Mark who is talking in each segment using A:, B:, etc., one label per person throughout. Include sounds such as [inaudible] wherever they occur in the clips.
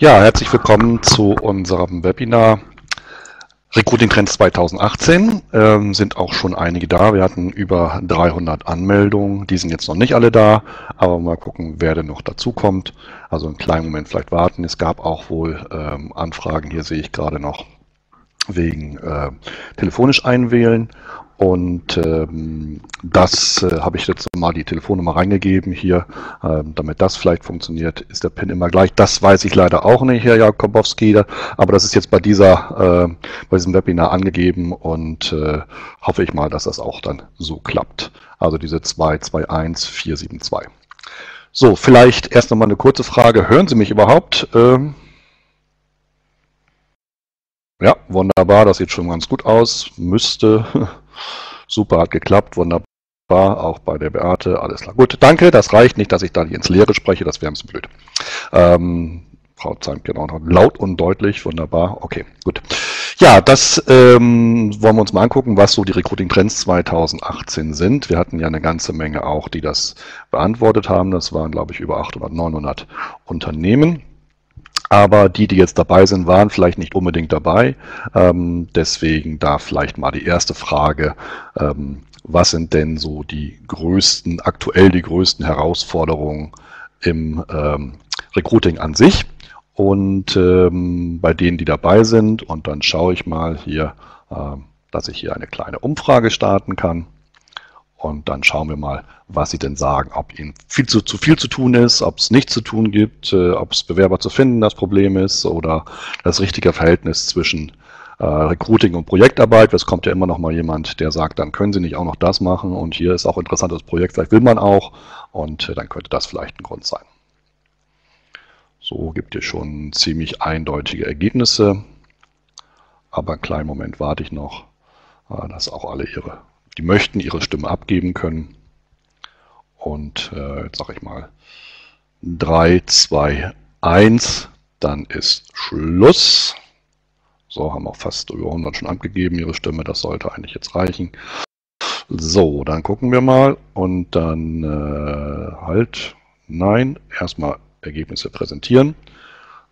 A: Ja, herzlich willkommen zu unserem Webinar Recruiting Trends 2018. Ähm, sind auch schon einige da. Wir hatten über 300 Anmeldungen. Die sind jetzt noch nicht alle da, aber mal gucken, wer denn noch dazu kommt. Also einen kleinen Moment vielleicht warten. Es gab auch wohl ähm, Anfragen, hier sehe ich gerade noch, wegen äh, telefonisch einwählen und ähm, das äh, habe ich jetzt mal die Telefonnummer reingegeben hier, ähm, damit das vielleicht funktioniert. Ist der PIN immer gleich? Das weiß ich leider auch nicht, Herr Jakobowski, aber das ist jetzt bei dieser, äh, bei diesem Webinar angegeben und äh, hoffe ich mal, dass das auch dann so klappt. Also diese 221472. So, vielleicht erst nochmal eine kurze Frage. Hören Sie mich überhaupt? Ähm, ja, wunderbar, das sieht schon ganz gut aus. Müsste [laughs] Super, hat geklappt, wunderbar. Auch bei der Beate, alles klar. Gut, danke, das reicht nicht, dass ich da ins Leere spreche, das wäre ein bisschen blöd. Ähm, Frau Zank, genau, laut und deutlich, wunderbar, okay, gut. Ja, das ähm, wollen wir uns mal angucken, was so die Recruiting Trends 2018 sind. Wir hatten ja eine ganze Menge auch, die das beantwortet haben. Das waren, glaube ich, über 800, 900 Unternehmen. Aber die, die jetzt dabei sind, waren vielleicht nicht unbedingt dabei. Ähm, deswegen da vielleicht mal die erste Frage. Ähm, was sind denn so die größten, aktuell die größten Herausforderungen im ähm, Recruiting an sich? Und ähm, bei denen, die dabei sind, und dann schaue ich mal hier, äh, dass ich hier eine kleine Umfrage starten kann. Und dann schauen wir mal, was Sie denn sagen, ob Ihnen viel zu, zu viel zu tun ist, ob es nichts zu tun gibt, äh, ob es Bewerber zu finden das Problem ist oder das richtige Verhältnis zwischen äh, Recruiting und Projektarbeit. Es kommt ja immer noch mal jemand, der sagt, dann können Sie nicht auch noch das machen und hier ist auch ein interessantes Projekt, vielleicht will man auch und äh, dann könnte das vielleicht ein Grund sein. So gibt es schon ziemlich eindeutige Ergebnisse, aber einen kleinen Moment warte ich noch, äh, dass auch alle ihre die möchten ihre Stimme abgeben können. Und äh, jetzt sage ich mal 3, 2, 1, dann ist Schluss. So, haben auch fast über 100 schon abgegeben, ihre Stimme, das sollte eigentlich jetzt reichen. So, dann gucken wir mal und dann äh, halt, nein, erstmal Ergebnisse präsentieren.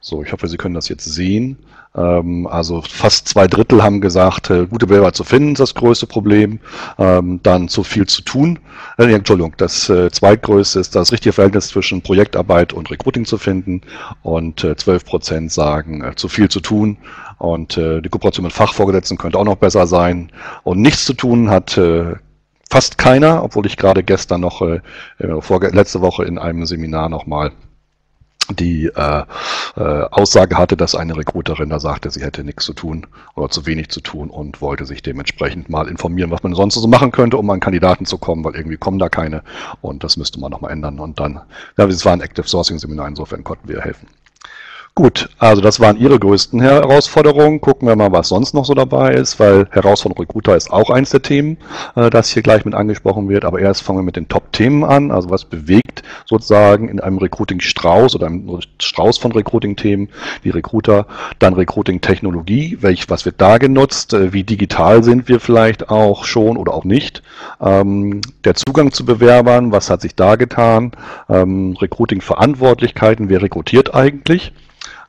A: So, ich hoffe, Sie können das jetzt sehen. Ähm, also fast zwei Drittel haben gesagt, äh, gute Bewerber zu finden ist das größte Problem. Ähm, dann zu viel zu tun. Äh, Entschuldigung, das äh, zweitgrößte ist das richtige Verhältnis zwischen Projektarbeit und Recruiting zu finden. Und äh, 12 Prozent sagen, äh, zu viel zu tun. Und äh, die Kooperation mit Fachvorgesetzten könnte auch noch besser sein. Und nichts zu tun hat äh, fast keiner, obwohl ich gerade gestern noch, letzte Woche in einem Seminar nochmal die äh, äh, Aussage hatte, dass eine Recruiterin da sagte, sie hätte nichts zu tun oder zu wenig zu tun und wollte sich dementsprechend mal informieren, was man sonst so machen könnte, um an Kandidaten zu kommen, weil irgendwie kommen da keine und das müsste man nochmal ändern. Und dann, ja, es war ein Active Sourcing Seminar, insofern konnten wir helfen. Gut, also das waren Ihre größten Herausforderungen. Gucken wir mal, was sonst noch so dabei ist, weil Herausforderung Recruiter ist auch eins der Themen, äh, das hier gleich mit angesprochen wird. Aber erst fangen wir mit den Top-Themen an. Also was bewegt sozusagen in einem Recruiting-Strauß oder einem Strauß von Recruiting-Themen die Recruiter. Dann Recruiting-Technologie, welch, was wird da genutzt? Äh, wie digital sind wir vielleicht auch schon oder auch nicht? Ähm, der Zugang zu Bewerbern, was hat sich da getan? Ähm, Recruiting-Verantwortlichkeiten, wer rekrutiert eigentlich?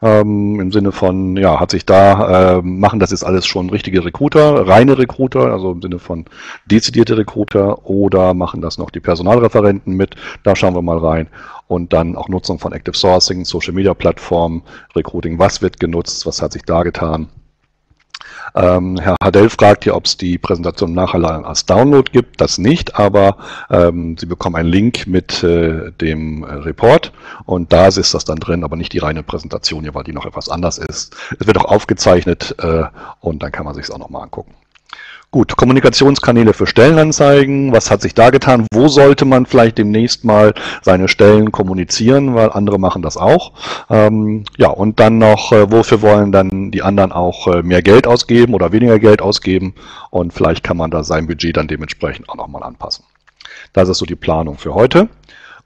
A: Ähm, im Sinne von, ja, hat sich da, äh, machen das jetzt alles schon richtige Recruiter, reine Recruiter, also im Sinne von dezidierte Recruiter oder machen das noch die Personalreferenten mit, da schauen wir mal rein. Und dann auch Nutzung von Active Sourcing, Social Media Plattformen, Recruiting, was wird genutzt, was hat sich da getan ähm, Herr Hadell fragt hier, ob es die Präsentation nachher als Download gibt. Das nicht, aber ähm, Sie bekommen einen Link mit äh, dem äh, Report und da ist das dann drin, aber nicht die reine Präsentation hier, weil die noch etwas anders ist. Es wird auch aufgezeichnet äh, und dann kann man sich es auch nochmal angucken. Gut, Kommunikationskanäle für Stellenanzeigen. Was hat sich da getan? Wo sollte man vielleicht demnächst mal seine Stellen kommunizieren? Weil andere machen das auch. Ähm, ja, und dann noch, äh, wofür wollen dann die anderen auch äh, mehr Geld ausgeben oder weniger Geld ausgeben? Und vielleicht kann man da sein Budget dann dementsprechend auch nochmal anpassen. Das ist so die Planung für heute.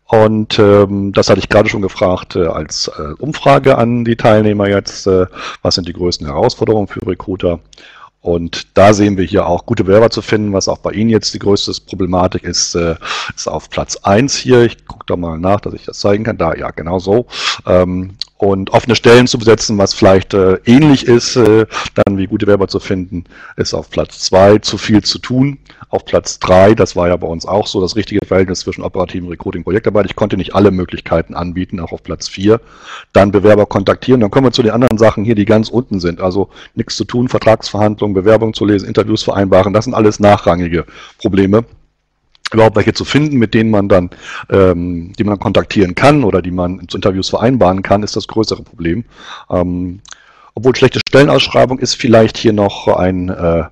A: Und ähm, das hatte ich gerade schon gefragt äh, als äh, Umfrage an die Teilnehmer jetzt. Äh, was sind die größten Herausforderungen für Recruiter? Und da sehen wir hier auch gute Bewerber zu finden, was auch bei Ihnen jetzt die größte Problematik ist, äh, ist auf Platz eins hier. Ich gucke da mal nach, dass ich das zeigen kann. Da, ja, genau so. Ähm, und offene Stellen zu besetzen, was vielleicht äh, ähnlich ist, äh, dann wie gute Werber zu finden, ist auf Platz zwei zu viel zu tun. Auf Platz drei, das war ja bei uns auch so, das richtige Verhältnis zwischen operativen Recruiting und Projektarbeit. Ich konnte nicht alle Möglichkeiten anbieten, auch auf Platz vier. Dann Bewerber kontaktieren. Dann kommen wir zu den anderen Sachen hier, die ganz unten sind. Also nichts zu tun, Vertragsverhandlungen, Bewerbungen zu lesen, Interviews vereinbaren. Das sind alles nachrangige Probleme überhaupt welche zu finden, mit denen man dann, ähm, die man kontaktieren kann oder die man zu Interviews vereinbaren kann, ist das größere Problem. Ähm, obwohl schlechte Stellenausschreibung ist vielleicht hier noch ein, äh,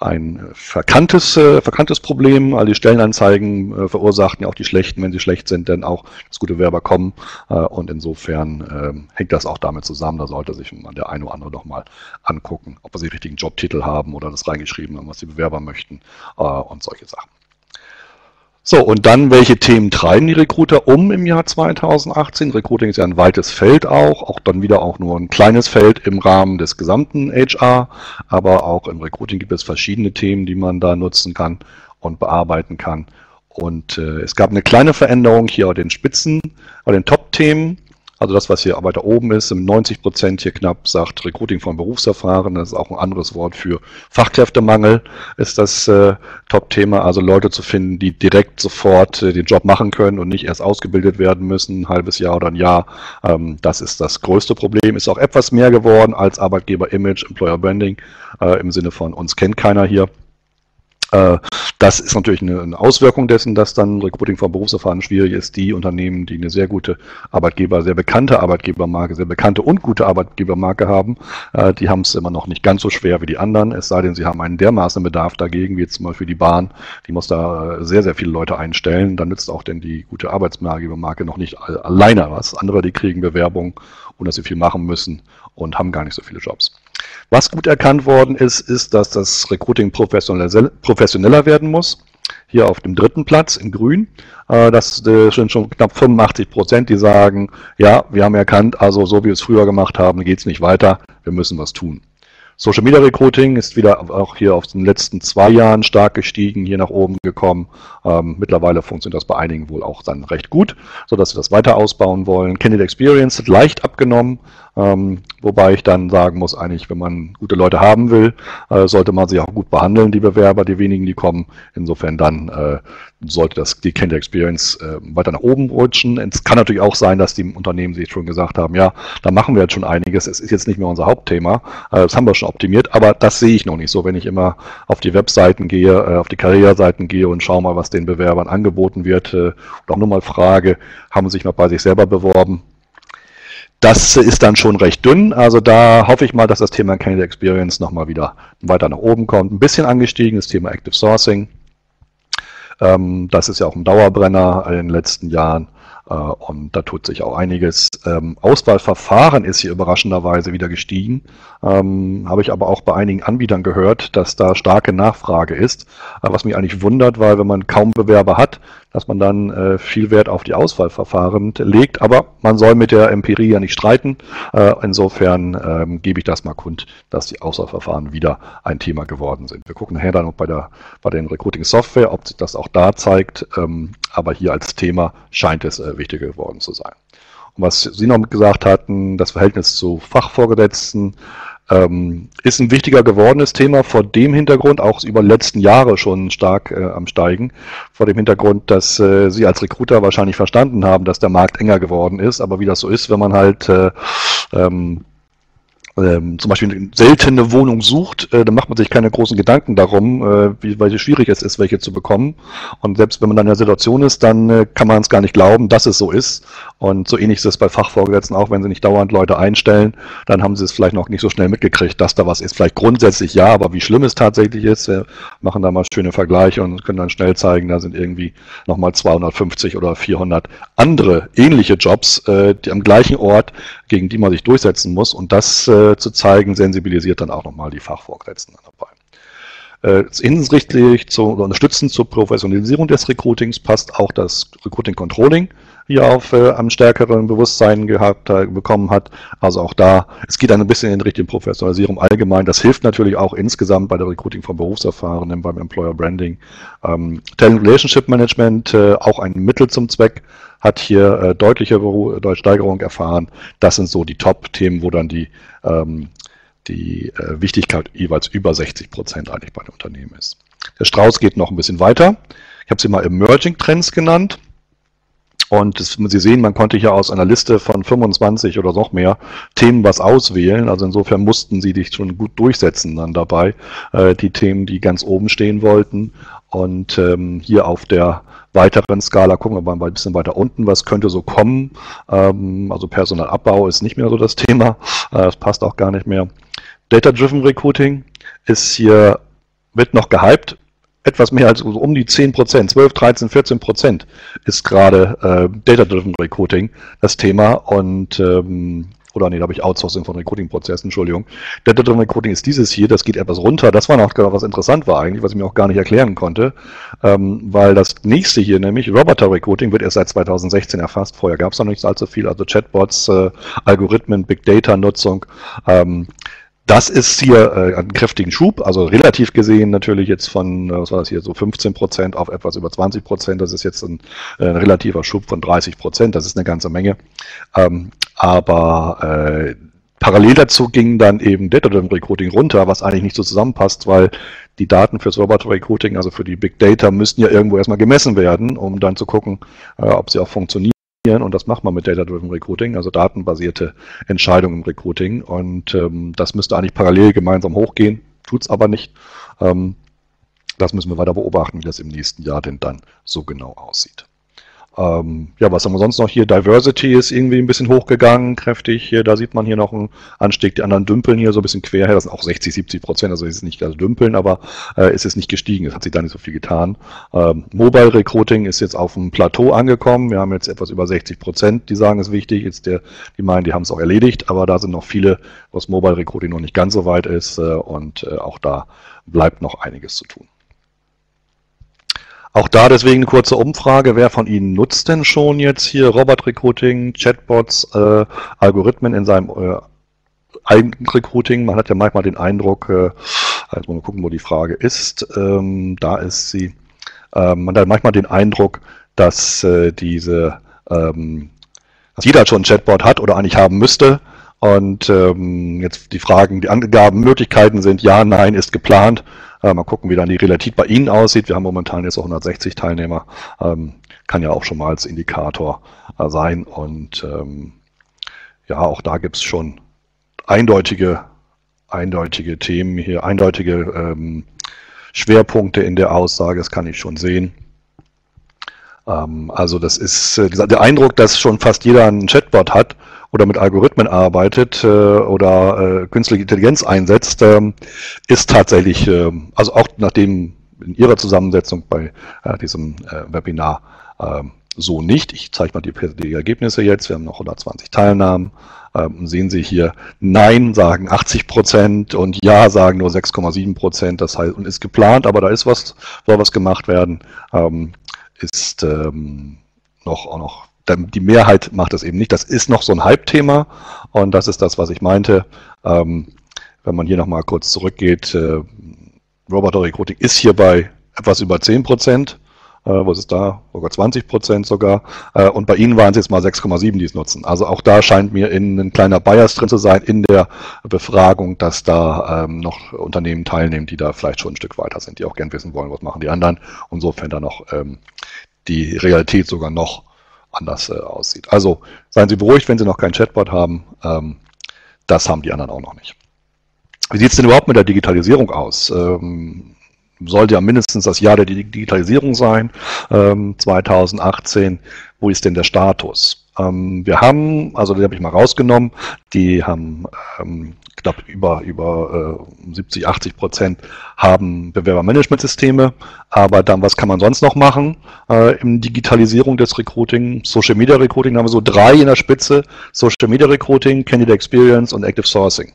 A: ein verkanntes, äh, verkanntes Problem. All die Stellenanzeigen äh, verursachen ja auch die schlechten, wenn sie schlecht sind, denn auch dass gute Werber kommen. Äh, und insofern äh, hängt das auch damit zusammen. Da sollte sich mal der eine oder andere doch mal angucken, ob sie die richtigen Jobtitel haben oder das reingeschrieben haben, was die Bewerber möchten äh, und solche Sachen. So, und dann, welche Themen treiben die Recruiter um im Jahr 2018? Recruiting ist ja ein weites Feld auch, auch dann wieder auch nur ein kleines Feld im Rahmen des gesamten HR, aber auch im Recruiting gibt es verschiedene Themen, die man da nutzen kann und bearbeiten kann. Und äh, es gab eine kleine Veränderung hier bei den Spitzen, bei den Top-Themen. Also das, was hier weiter oben ist, im 90 Prozent hier knapp sagt Recruiting von Berufserfahrenen, das ist auch ein anderes Wort für Fachkräftemangel, ist das äh, Top-Thema. Also Leute zu finden, die direkt sofort äh, den Job machen können und nicht erst ausgebildet werden müssen, ein halbes Jahr oder ein Jahr. Ähm, das ist das größte Problem. Ist auch etwas mehr geworden als Arbeitgeber-Image, Employer-Branding äh, im Sinne von uns kennt keiner hier. Äh, das ist natürlich eine Auswirkung dessen, dass dann Recruiting von Berufserfahrenen schwierig ist. Die Unternehmen, die eine sehr gute Arbeitgeber, sehr bekannte Arbeitgebermarke, sehr bekannte und gute Arbeitgebermarke haben, äh, die haben es immer noch nicht ganz so schwer wie die anderen. Es sei denn, sie haben einen dermaßen Bedarf dagegen, wie jetzt zum Beispiel die Bahn. Die muss da sehr, sehr viele Leute einstellen. Dann nützt auch denn die gute Arbeitgebermarke noch nicht alleine was. Andere, die kriegen Bewerbungen, ohne dass sie viel machen müssen und haben gar nicht so viele Jobs. Was gut erkannt worden ist, ist, dass das Recruiting professioneller werden muss. Hier auf dem dritten Platz in Grün. Äh, das sind schon knapp 85 Prozent, die sagen, ja, wir haben erkannt, also so wie wir es früher gemacht haben, geht es nicht weiter, wir müssen was tun. Social Media Recruiting ist wieder auch hier auf den letzten zwei Jahren stark gestiegen, hier nach oben gekommen. Ähm, mittlerweile funktioniert das bei einigen wohl auch dann recht gut, sodass wir das weiter ausbauen wollen. Candidate Experience hat leicht abgenommen, ähm, wobei ich dann sagen muss, eigentlich, wenn man gute Leute haben will, äh, sollte man sie auch gut behandeln, die Bewerber, die wenigen, die kommen. Insofern dann äh, sollte das, die Candidate Experience äh, weiter nach oben rutschen. Es kann natürlich auch sein, dass die Unternehmen sich schon gesagt haben, ja, da machen wir jetzt schon einiges, es ist jetzt nicht mehr unser Hauptthema, äh, das haben wir schon optimiert, aber das sehe ich noch nicht so, wenn ich immer auf die Webseiten gehe, äh, auf die Karriereseiten gehe und schaue mal, was den Bewerbern angeboten wird äh, und auch nur mal frage, haben sie sich mal bei sich selber beworben, das ist dann schon recht dünn. Also da hoffe ich mal, dass das Thema Candidate Experience nochmal wieder weiter nach oben kommt. Ein bisschen angestiegen, das Thema Active Sourcing. Ähm, das ist ja auch ein Dauerbrenner in den letzten Jahren. Äh, und da tut sich auch einiges. Ähm, Auswahlverfahren ist hier überraschenderweise wieder gestiegen. Ähm, habe ich aber auch bei einigen Anbietern gehört, dass da starke Nachfrage ist. Äh, was mich eigentlich wundert, weil wenn man kaum Bewerber hat, dass man dann äh, viel Wert auf die Auswahlverfahren legt. Aber man soll mit der Empirie ja nicht streiten. insofern ähm, gebe ich das mal kund, dass die Auswahlverfahren wieder ein Thema geworden sind. Wir gucken nachher dann noch bei, der, bei den Recruiting Software, ob sich das auch da zeigt. aber hier als Thema scheint es wichtiger geworden zu sein. Und was Sie noch gesagt hatten, das Verhältnis zu Fachvorgesetzten, ähm, ist ein wichtiger gewordenes Thema vor dem Hintergrund, auch über die letzten Jahre schon stark äh, am Steigen, vor dem Hintergrund, dass äh, Sie als Recruiter wahrscheinlich verstanden haben, dass der Markt enger geworden ist, aber wie das so ist, wenn man halt äh, ähm, ähm, zum Beispiel eine seltene Wohnung sucht, äh, dann macht man sich keine großen Gedanken darum, äh, wie, weil es schwierig es ist, welche zu bekommen. Und selbst wenn man dann in der Situation ist, dann äh, kann man es gar nicht glauben, dass es so ist. Und so ähnlich ist es bei Fachvorgesetzten auch, wenn sie nicht dauernd Leute einstellen, dann haben sie es vielleicht noch nicht so schnell mitgekriegt, dass da was ist. Vielleicht grundsätzlich ja, aber wie schlimm es tatsächlich ist, wir machen da mal schöne Vergleiche und können dann schnell zeigen, da sind irgendwie nochmal 250 oder 400 andere ähnliche Jobs, äh, die am gleichen Ort, gegen die man sich durchsetzen muss. Und das äh, zu zeigen, sensibilisiert dann auch nochmal die Fachvorgesetzten dabei. äh, hinsichtlich zu, unterstützend zur Professionalisierung des Recruitings passt auch das Recruiting Controlling hier auf äh, stärkeren Bewusstsein gehabt äh, bekommen hat. Also auch da, es geht ein bisschen in Richtung Professionalisierung allgemein. Das hilft natürlich auch insgesamt bei der Recruiting von Berufserfahrenen, beim Employer Branding. Ähm, Talent Relationship Management, äh, auch ein Mittel zum Zweck, hat hier äh, deutliche Steigerung erfahren. Das sind so die Top-Themen, wo dann die ähm, die äh, Wichtigkeit jeweils über 60 Prozent eigentlich bei den Unternehmen ist. Der Strauß geht noch ein bisschen weiter. Ich habe sie mal Emerging Trends genannt. Und das, Sie sehen, man konnte hier aus einer Liste von 25 oder noch mehr Themen was auswählen. Also insofern mussten Sie dich schon gut durchsetzen dann dabei, äh, die Themen, die ganz oben stehen wollten. Und ähm, hier auf der weiteren Skala gucken wir mal ein bisschen weiter unten, was könnte so kommen. Ähm, also Personalabbau ist nicht mehr so das Thema. Äh, das passt auch gar nicht mehr. Data-Driven Recruiting ist hier, wird noch gehypt. Etwas mehr als um die 10 Prozent, 12, 13, 14 Prozent ist gerade äh, Data-Driven Recruiting das Thema und ähm, oder nee, da habe ich Outsourcing von Recruiting-Prozessen, Entschuldigung. Data-Driven Recruiting ist dieses hier, das geht etwas runter. Das war noch was interessant war eigentlich, was ich mir auch gar nicht erklären konnte, ähm, weil das nächste hier, nämlich Roboter Recruiting, wird erst seit 2016 erfasst. Vorher gab es noch nicht allzu viel, also Chatbots, äh, Algorithmen, Big Data-Nutzung. Ähm, das ist hier äh, einen kräftigen Schub, also relativ gesehen natürlich jetzt von, äh, was war das hier, so 15 Prozent auf etwas über 20 Prozent. Das ist jetzt ein, äh, ein relativer Schub von 30 Prozent. Das ist eine ganze Menge. Ähm, aber äh, parallel dazu ging dann eben Data-Driven Recruiting runter, was eigentlich nicht so zusammenpasst, weil die Daten fürs Robot Recruiting, also für die Big Data, müssten ja irgendwo erstmal gemessen werden, um dann zu gucken, äh, ob sie auch funktionieren und das macht man mit Data-Driven Recruiting, also datenbasierte Entscheidungen im Recruiting. Und ähm, das müsste eigentlich parallel gemeinsam hochgehen, tut es aber nicht. Ähm, das müssen wir weiter beobachten, wie das im nächsten Jahr denn dann so genau aussieht. Ähm, ja, was haben wir sonst noch hier? Diversity ist irgendwie ein bisschen hochgegangen, kräftig. Hier, da sieht man hier noch einen Anstieg. Die anderen dümpeln hier so ein bisschen quer her. Das sind auch 60, 70 Prozent. Also es ist nicht also dümpeln, aber äh, es ist nicht gestiegen. Es hat sich da nicht so viel getan. Ähm, Mobile Recruiting ist jetzt auf dem Plateau angekommen. Wir haben jetzt etwas über 60 Prozent, die sagen, es ist wichtig. Jetzt der, die meinen, die haben es auch erledigt. Aber da sind noch viele, was Mobile Recruiting noch nicht ganz so weit ist. Äh, und äh, auch da bleibt noch einiges zu tun. Auch da deswegen eine kurze Umfrage. Wer von Ihnen nutzt denn schon jetzt hier Robot Recruiting, Chatbots, äh, Algorithmen in seinem äh, eigenen Recruiting? Man hat ja manchmal den Eindruck, äh, also mal gucken, wo die Frage ist. Ähm, da ist sie. Ähm, man hat manchmal den Eindruck, dass äh, diese, ähm, dass jeder schon ein Chatbot hat oder eigentlich haben müsste. Und ähm, jetzt die Fragen, die Angaben, Möglichkeiten sind ja, nein, ist geplant. Äh, mal gucken, wie dann die Relativ bei Ihnen aussieht. Wir haben momentan jetzt auch 160 Teilnehmer. Ähm, kann ja auch schon mal als Indikator äh, sein. Und ähm, ja, auch da gibt es schon eindeutige, eindeutige Themen hier, eindeutige ähm, Schwerpunkte in der Aussage. Das kann ich schon sehen. Ähm, also das ist äh, der Eindruck, dass schon fast jeder einen Chatbot hat oder mit Algorithmen arbeitet äh, oder äh, künstliche Intelligenz einsetzt, ähm, ist tatsächlich, äh, also auch nachdem in Ihrer Zusammensetzung bei äh, diesem äh, Webinar äh, so nicht. Ich zeige mal die, die, Ergebnisse jetzt. Wir haben noch 120 Teilnahmen. Ähm, sehen Sie hier, Nein sagen 80 Prozent und Ja sagen nur 6,7 Prozent. Das heißt, und ist geplant, aber da ist was, soll was gemacht werden. Ähm, ist ähm, noch auch noch die Mehrheit macht das eben nicht. Das ist noch so ein Hype-Thema und das ist das, was ich meinte. Ähm, wenn man hier nochmal kurz zurückgeht, äh, Roboter Recruiting ist hier bei etwas über 10 Prozent. Äh, was ist da? Sogar 20 Prozent sogar. Äh, und bei Ihnen waren es jetzt mal 6,7, die es nutzen. Also auch da scheint mir in ein kleiner Bias drin zu sein in der Befragung, dass da ähm, noch Unternehmen teilnehmen, die da vielleicht schon ein Stück weiter sind, die auch gern wissen wollen, was machen die anderen. Insofern da noch ähm, die Realität sogar noch anders äh, aussieht. Also seien Sie beruhigt, wenn Sie noch kein Chatbot haben. Ähm, das haben die anderen auch noch nicht. Wie sieht es denn überhaupt mit der Digitalisierung aus? Ähm, sollte ja mindestens das Jahr der Digitalisierung sein, ähm, 2018. Wo ist denn der Status? Ähm, wir haben, also den habe ich mal rausgenommen, die haben glaube über, über äh, 70, 80 Prozent haben Bewerbermanagementsysteme. Aber dann, was kann man sonst noch machen äh, in Digitalisierung des Recruiting? Social Media Recruiting haben wir so drei in der Spitze. Social Media Recruiting, Candidate Experience und Active Sourcing.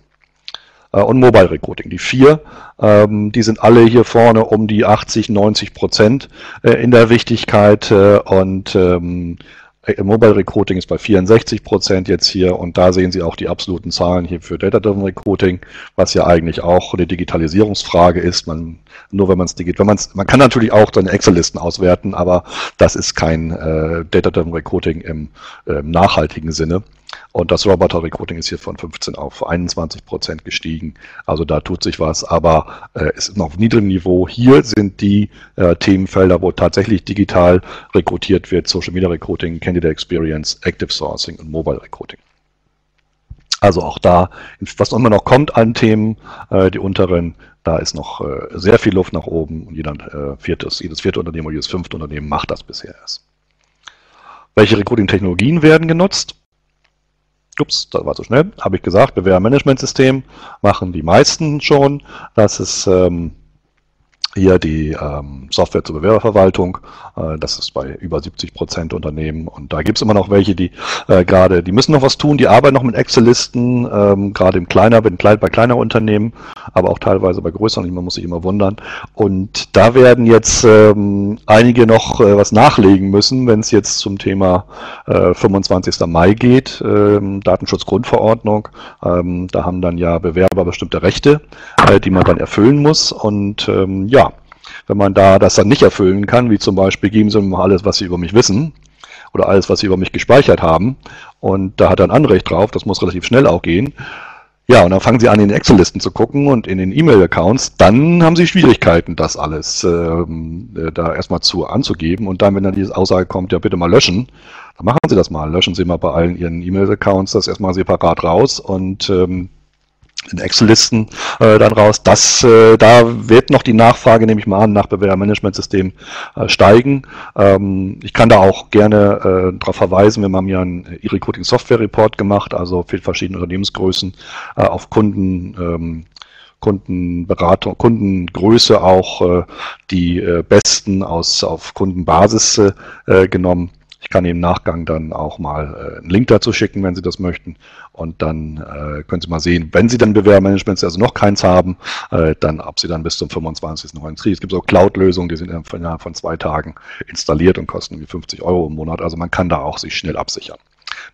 A: äh, und Mobile Recruiting. Die vier, ähm, die sind alle hier vorne um die 80, 90 Prozent äh, in der Wichtigkeit äh, und ähm, Mobile Recruiting ist bei 64 Prozent jetzt hier und da sehen Sie auch die absoluten Zahlen hier für Data-Driven Recruiting, was ja eigentlich auch eine Digitalisierungsfrage ist. Man, nur wenn man es digit, wenn man man kann natürlich auch seine Excel-Listen auswerten, aber das ist kein äh, Data-Driven Recruiting im äh, nachhaltigen Sinne. Und das Roboter-Recruiting ist hier von 15 auf 21 Prozent gestiegen. Also da tut sich was, aber äh, es ist noch auf niedrigem Niveau. Hier sind die äh, Themenfelder, wo tatsächlich digital rekrutiert wird, Social Media Recruiting, Candidate Experience, Active Sourcing und Mobile Recruiting. Also auch da, was immer noch kommt an Themen, äh, die unteren, da ist noch äh, sehr viel Luft nach oben und jeder, äh, viertes, jedes vierte Unternehmen oder jedes fünfte Unternehmen macht das bisher erst. Welche Recruiting-Technologien werden genutzt? Ups, das war zu schnell, habe ich gesagt, Bewerbermanagementsystem machen die meisten schon. Das ist ähm, hier die ähm, Software zur Bewerberverwaltung. Äh, das ist bei über 70 Prozent Unternehmen. Und da gibt es immer noch welche, die äh, gerade, die müssen noch was tun, die arbeiten noch mit Excel-Listen, ähm, gerade im kleiner, bei, bei kleiner Unternehmen, aber auch teilweise bei größeren, man muss sich immer wundern. Und da werden jetzt ähm, einige noch äh, was nachlegen müssen, wenn es jetzt zum Thema äh, 25. Mai geht, ähm, Datenschutzgrundverordnung. Ähm, da haben dann ja Bewerber bestimmte Rechte, äh, die man dann erfüllen muss. Und ähm, ja, wenn man da das dann nicht erfüllen kann, wie zum Beispiel geben Sie mir alles, was Sie über mich wissen oder alles, was Sie über mich gespeichert haben und da hat er ein Anrecht drauf, das muss relativ schnell auch gehen. Ja, und dann fangen Sie an, in den Excel-Listen zu gucken und in den E-Mail-Accounts, dann haben Sie Schwierigkeiten, das alles ähm, äh, da erstmal zu anzugeben. Und dann, wenn dann diese Aussage kommt, ja bitte mal löschen, dann machen Sie das mal. Löschen Sie mal bei allen Ihren E-Mail-Accounts das erstmal separat raus und ähm, in Excel-Listen äh, dann raus. Das, äh, da wird noch die Nachfrage, nehme ich mal an, nach Bewerbermanagementsystem äh, steigen. Ähm, ich kann da auch gerne äh, darauf verweisen, wir haben ja einen E-Recruiting Software Report gemacht, also für verschiedene Unternehmensgrößen äh, auf Kunden. Ähm, Kundenberatung, Kundengröße auch äh, die äh, besten aus auf Kundenbasis äh, genommen. Ich kann im Nachgang dann auch mal äh, einen Link dazu schicken, wenn Sie das möchten. Und dann äh, können Sie mal sehen, wenn Sie dann Bewerbermanagement also noch keins haben, äh, dann ab Sie dann bis zum 25.09. Es gibt auch Cloud-Lösungen, die sind innerhalb von zwei Tagen installiert und kosten wie 50 Euro im Monat. Also man kann da auch sich schnell absichern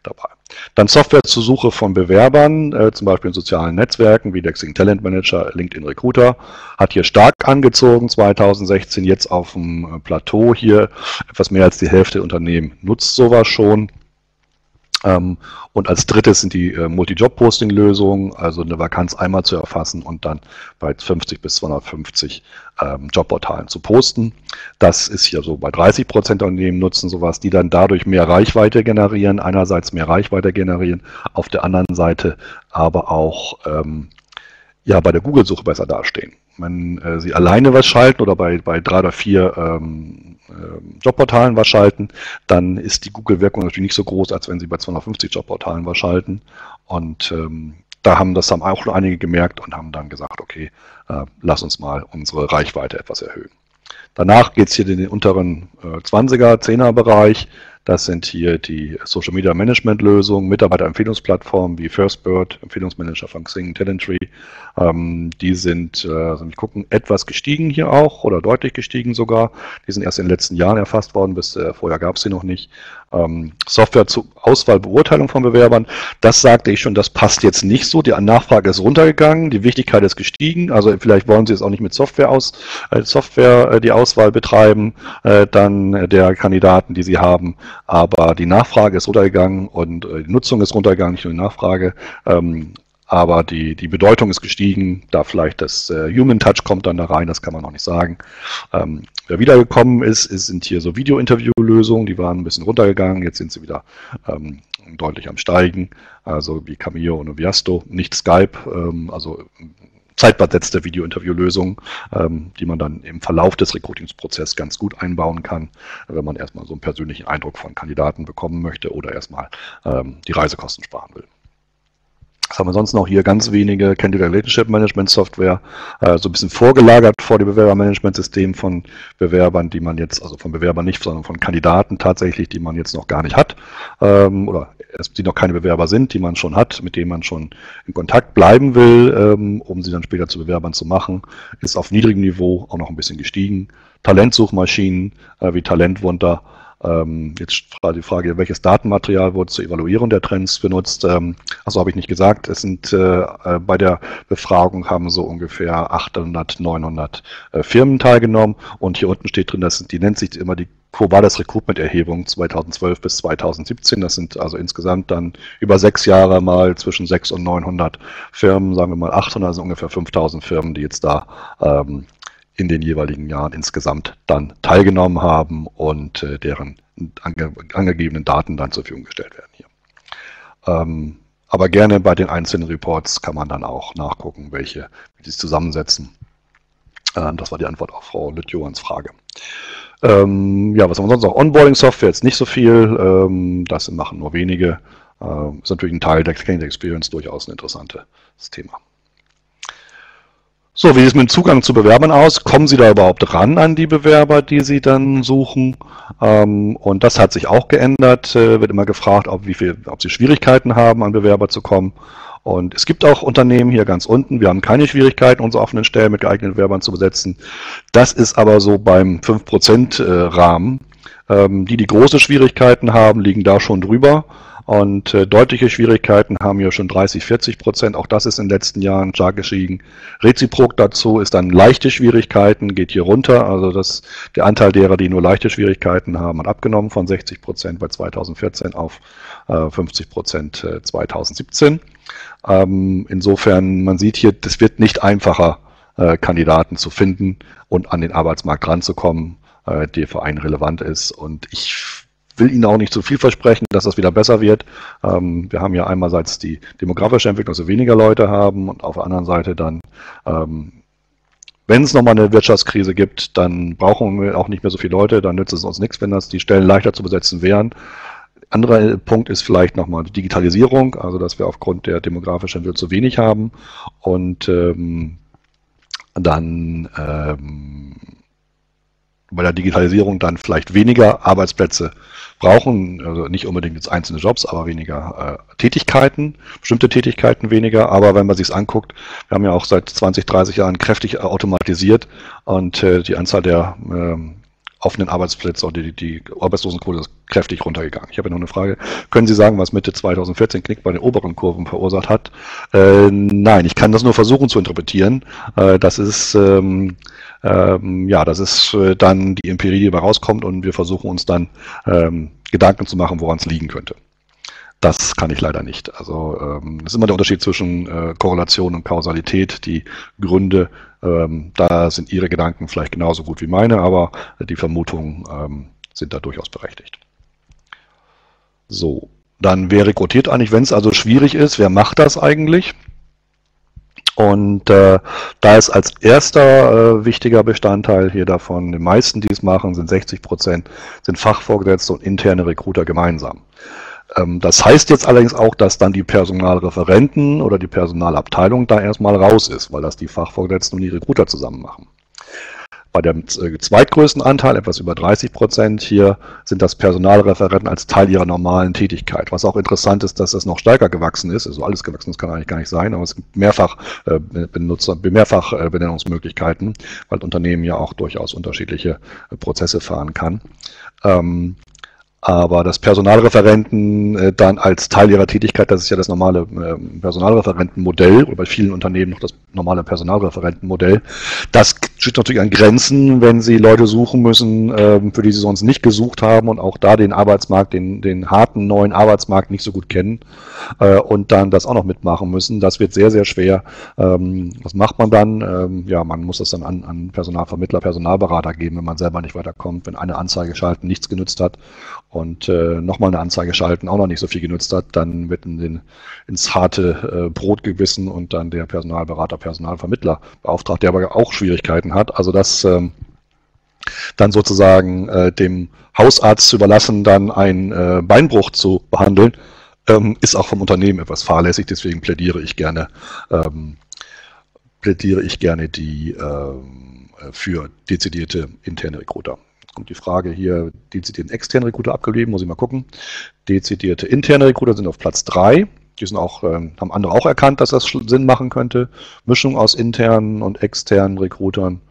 A: dabei. Dann Software zur Suche von Bewerbern, äh, zum Beispiel in sozialen Netzwerken wie Dexing Talent Manager, LinkedIn Recruiter, hat hier stark angezogen 2016, jetzt auf dem äh, Plateau hier etwas mehr als die Hälfte der Unternehmen nutzt sowas schon. Ähm, und als drittes sind die äh, Multi-Job-Posting-Lösungen, also eine Vakanz einmal zu erfassen und dann bei 50 bis 250 ähm, Jobportalen zu posten. Das ist ja so bei 30 Prozent der Unternehmen nutzen sowas, die dann dadurch mehr Reichweite generieren, einerseits mehr Reichweite generieren, auf der anderen Seite aber auch ähm, ja bei der Google-Suche besser dastehen. Wenn äh, Sie alleine was schalten oder bei, bei drei oder vier ähm, äh, Jobportalen was schalten, dann ist die Google-Wirkung natürlich nicht so groß, als wenn Sie bei 250 Jobportalen was schalten. Und ähm, da haben das dann auch einige gemerkt und haben dann gesagt, okay, äh, lass uns mal unsere Reichweite etwas erhöhen. Danach geht es hier in den unteren äh, 20er, 10er Bereich. Das sind hier die Social Media Management Lösungen, Mitarbeiterempfehlungsplattformen wie Firstbird, Empfehlungsmanager von Xing, Talentry. Ähm, die sind, äh, ich gucken, etwas gestiegen hier auch oder deutlich gestiegen sogar. Die sind erst in den letzten Jahren erfasst worden, bis äh, vorher gab es sie noch nicht ähm, Software zur Auswahlbeurteilung von Bewerbern. Das sagte ich schon, das passt jetzt nicht so. Die Nachfrage ist runtergegangen, die Wichtigkeit ist gestiegen. Also vielleicht wollen Sie es auch nicht mit Software aus, äh, Software äh, die Auswahl betreiben, äh, dann äh, der Kandidaten, die Sie haben. Aber die Nachfrage ist runtergegangen und äh, die Nutzung ist runtergegangen, nicht nur die Nachfrage. Ähm, aber die, die Bedeutung ist gestiegen, da vielleicht das äh, Human Touch kommt dann da rein, das kann man noch nicht sagen. Ähm, wer wiedergekommen ist, ist, sind hier so Video-Interview-Lösungen, die waren ein bisschen runtergegangen, jetzt sind sie wieder ähm, deutlich am Steigen, also wie Cameo und Viasto, nicht Skype, ähm, also zeitversetzte Video-Interview-Lösungen, ähm, die man dann im Verlauf des Recruitingsprozesses ganz gut einbauen kann, wenn man erstmal so einen persönlichen Eindruck von Kandidaten bekommen möchte oder erstmal ähm, die Reisekosten sparen will. Was haben wir sonst noch hier? Ganz wenige Candidate Relationship Management Software, äh, so ein bisschen vorgelagert vor dem Bewerbermanagementsystem von Bewerbern, die man jetzt, also von Bewerbern nicht, sondern von Kandidaten tatsächlich, die man jetzt noch gar nicht hat, ähm, oder die noch keine Bewerber sind, die man schon hat, mit denen man schon in Kontakt bleiben will, ähm, um sie dann später zu Bewerbern zu machen, ist auf niedrigem Niveau auch noch ein bisschen gestiegen. Talentsuchmaschinen äh, wie Talentwunder jetzt die Frage, welches Datenmaterial wurde zur Evaluierung der Trends benutzt? Ähm, also habe ich nicht gesagt. Es sind äh, äh bei der Befragung haben so ungefähr 800, 900 äh, Firmen teilgenommen und hier unten steht drin, das sind, die nennt sich immer die Quo Vadis Recruitment Erhebung 2012 bis 2017. Das sind also insgesamt dann über sechs Jahre mal zwischen 600 und 900 Firmen, sagen wir mal 800, also ungefähr 5000 Firmen, die jetzt da ähm, in den jeweiligen Jahren insgesamt dann teilgenommen haben und äh, deren ange angegebenen Daten dann zur Verfügung gestellt werden hier. Ähm, aber gerne bei den einzelnen Reports kann man dann auch nachgucken, welche, die sich zusammensetzen. Äh, das war die Antwort auf Frau Lüttjohans Frage. Ähm, ja, was haben wir sonst noch? Onboarding-Software jetzt nicht so viel, ähm, das machen nur wenige. Äh, ist natürlich ein Teil der Candidate Experience durchaus ein interessantes Thema. So, wie sieht es mit dem Zugang zu Bewerbern aus? Kommen Sie da überhaupt ran an die Bewerber, die Sie dann suchen? Ähm, und das hat sich auch geändert. Äh, wird immer gefragt, ob, wie viel, ob Sie Schwierigkeiten haben, an Bewerber zu kommen. Und es gibt auch Unternehmen hier ganz unten, wir haben keine Schwierigkeiten, unsere offenen Stellen mit geeigneten Bewerbern zu besetzen. Das ist aber so beim 5%-Rahmen. Ähm, die, die große Schwierigkeiten haben, liegen da schon drüber. Und äh, deutliche Schwierigkeiten haben ja schon 30, 40 Prozent. Auch das ist in den letzten Jahren stark gestiegen. Reziprok dazu ist dann leichte Schwierigkeiten, geht hier runter. Also das, der Anteil derer, die nur leichte Schwierigkeiten haben, hat abgenommen von 60 Prozent bei 2014 auf äh, 50 Prozent äh, 2017. Ähm, insofern, man sieht hier, das wird nicht einfacher, äh, Kandidaten zu finden und an den Arbeitsmarkt ranzukommen, äh, der für einen relevant ist. Und ich will Ihnen auch nicht zu viel versprechen, dass das wieder besser wird. Ähm, wir haben ja einerseits die demografische Entwicklung, dass wir weniger Leute haben und auf der anderen Seite dann, ähm, wenn es nochmal eine Wirtschaftskrise gibt, dann brauchen wir auch nicht mehr so viele Leute, dann nützt es uns nichts, wenn das die Stellen leichter zu besetzen wären. Anderer Punkt ist vielleicht nochmal die Digitalisierung, also dass wir aufgrund der demografischen Entwicklung zu wenig haben und ähm, dann ähm, bei der Digitalisierung dann vielleicht weniger Arbeitsplätze brauchen, also nicht unbedingt jetzt einzelne Jobs, aber weniger äh, Tätigkeiten, bestimmte Tätigkeiten weniger. Aber wenn man sich anguckt, wir haben ja auch seit 20, 30 Jahren kräftig automatisiert und äh, die Anzahl der äh, offenen Arbeitsplätze oder die, die Arbeitslosenquote ist kräftig runtergegangen. Ich habe noch eine Frage. Können Sie sagen, was Mitte 2014 Knick bei den oberen Kurven verursacht hat? Äh, nein, ich kann das nur versuchen zu interpretieren. Äh, das ist ähm, ähm, ja, das ist äh, dann die Empirie, die dabei rauskommt und wir versuchen uns dann ähm, Gedanken zu machen, woran es liegen könnte. Das kann ich leider nicht. Also ähm, ist immer der Unterschied zwischen äh, Korrelation und Kausalität. Die Gründe, ähm, da sind Ihre Gedanken vielleicht genauso gut wie meine, aber die Vermutungen ähm, sind da durchaus berechtigt. So, dann wer rekrutiert eigentlich, wenn es also schwierig ist, wer macht das eigentlich? Und äh, da ist als erster äh, wichtiger Bestandteil hier davon, die meisten, die es machen, sind 60 Prozent, sind Fachvorgesetzte und interne Recruiter gemeinsam. Ähm, das heißt jetzt allerdings auch, dass dann die Personalreferenten oder die Personalabteilung da erstmal raus ist, weil das die Fachvorgesetzten und die Recruiter zusammen machen. Bei dem äh, zweitgrößten Anteil, etwas über 30 Prozent hier, sind das Personalreferenten als Teil ihrer normalen Tätigkeit. Was auch interessant ist, dass es noch stärker gewachsen ist. Also alles gewachsen, das kann eigentlich gar nicht sein, aber es gibt mehrfach äh, Benutzer, mehrfach äh, Benennungsmöglichkeiten, weil Unternehmen ja auch durchaus unterschiedliche Prozesse fahren kann. Ähm, aber das Personalreferenten äh, dann als Teil ihrer Tätigkeit, das ist ja das normale äh, Personalreferentenmodell oder bei vielen Unternehmen noch das normale Personalreferentenmodell. Das steht natürlich an Grenzen, wenn sie Leute suchen müssen, äh, für die sie sonst nicht gesucht haben und auch da den Arbeitsmarkt, den, den harten neuen Arbeitsmarkt nicht so gut kennen äh, und dann das auch noch mitmachen müssen. Das wird sehr, sehr schwer. Ähm, was macht man dann? Ähm, ja, man muss das dann an, an Personalvermittler, Personalberater geben, wenn man selber nicht weiterkommt, wenn eine Anzeige schalten nichts genützt hat und äh, nochmal eine Anzeige schalten auch noch nicht so viel genutzt hat, dann wird in den, ins harte äh, Brot gebissen und dann der Personalberater, Personalvermittler beauftragt, der aber auch Schwierigkeiten hat. Also das ähm, dann sozusagen äh, dem Hausarzt zu überlassen, dann einen äh, Beinbruch zu behandeln, ähm, ist auch vom Unternehmen etwas fahrlässig, deswegen plädiere ich gerne, ähm, plädiere ich gerne die ähm, für dezidierte interne Recruiter. kommt die Frage hier, dezidierten externen Recruiter abgegeben, muss ich mal gucken. Dezidierte interne Recruiter sind auf Platz 3. Die sind auch, ähm, haben andere auch erkannt, dass das Sinn machen könnte. Mischung aus internen und externen Recruitern.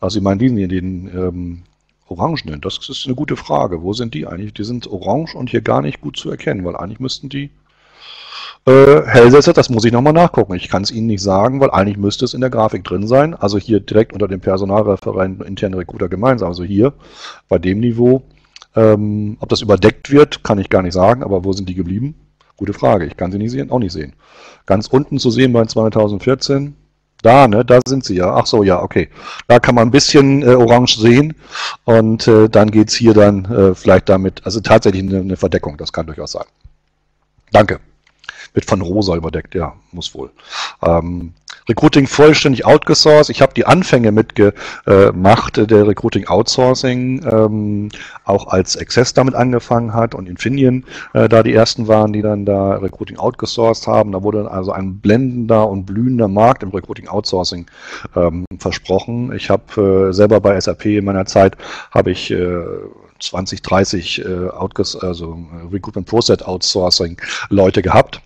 A: Also ich meine, die sind den ähm, Orangenen, das ist eine gute Frage. Wo sind die eigentlich? Die sind orange und hier gar nicht gut zu erkennen, weil eigentlich müssten die äh, Hellsetzer, das muss ich nochmal nachgucken. Ich kann es Ihnen nicht sagen, weil eigentlich müsste es in der Grafik drin sein. Also hier direkt unter dem Personalreferenten interne Recruiter gemeinsam. Also hier bei dem Niveau. Ähm, ob das überdeckt wird, kann ich gar nicht sagen, aber wo sind die geblieben? Gute Frage. Ich kann sie nicht sehen, auch nicht sehen. Ganz unten zu sehen bei 2014. Da, ne, da sind sie ja. Ach so, ja, okay. Da kann man ein bisschen äh, orange sehen und äh, dann geht's hier dann äh, vielleicht damit, also tatsächlich eine, eine Verdeckung, das kann durchaus sein. Danke. Wird von rosa überdeckt, ja, muss wohl. Ähm, Recruiting vollständig outgesourced. Ich habe die Anfänge mitgemacht, äh, der Recruiting Outsourcing, ähm, auch als Access damit angefangen hat und Infineon äh, da die ersten waren, die dann da Recruiting outgesourced haben. Da wurde also ein blendender und blühender Markt im Recruiting Outsourcing ähm, versprochen. Ich habe äh, selber bei SAP in meiner Zeit habe ich äh, 20, 30 äh, Outges also äh, Recruitment Process Outsourcing Leute gehabt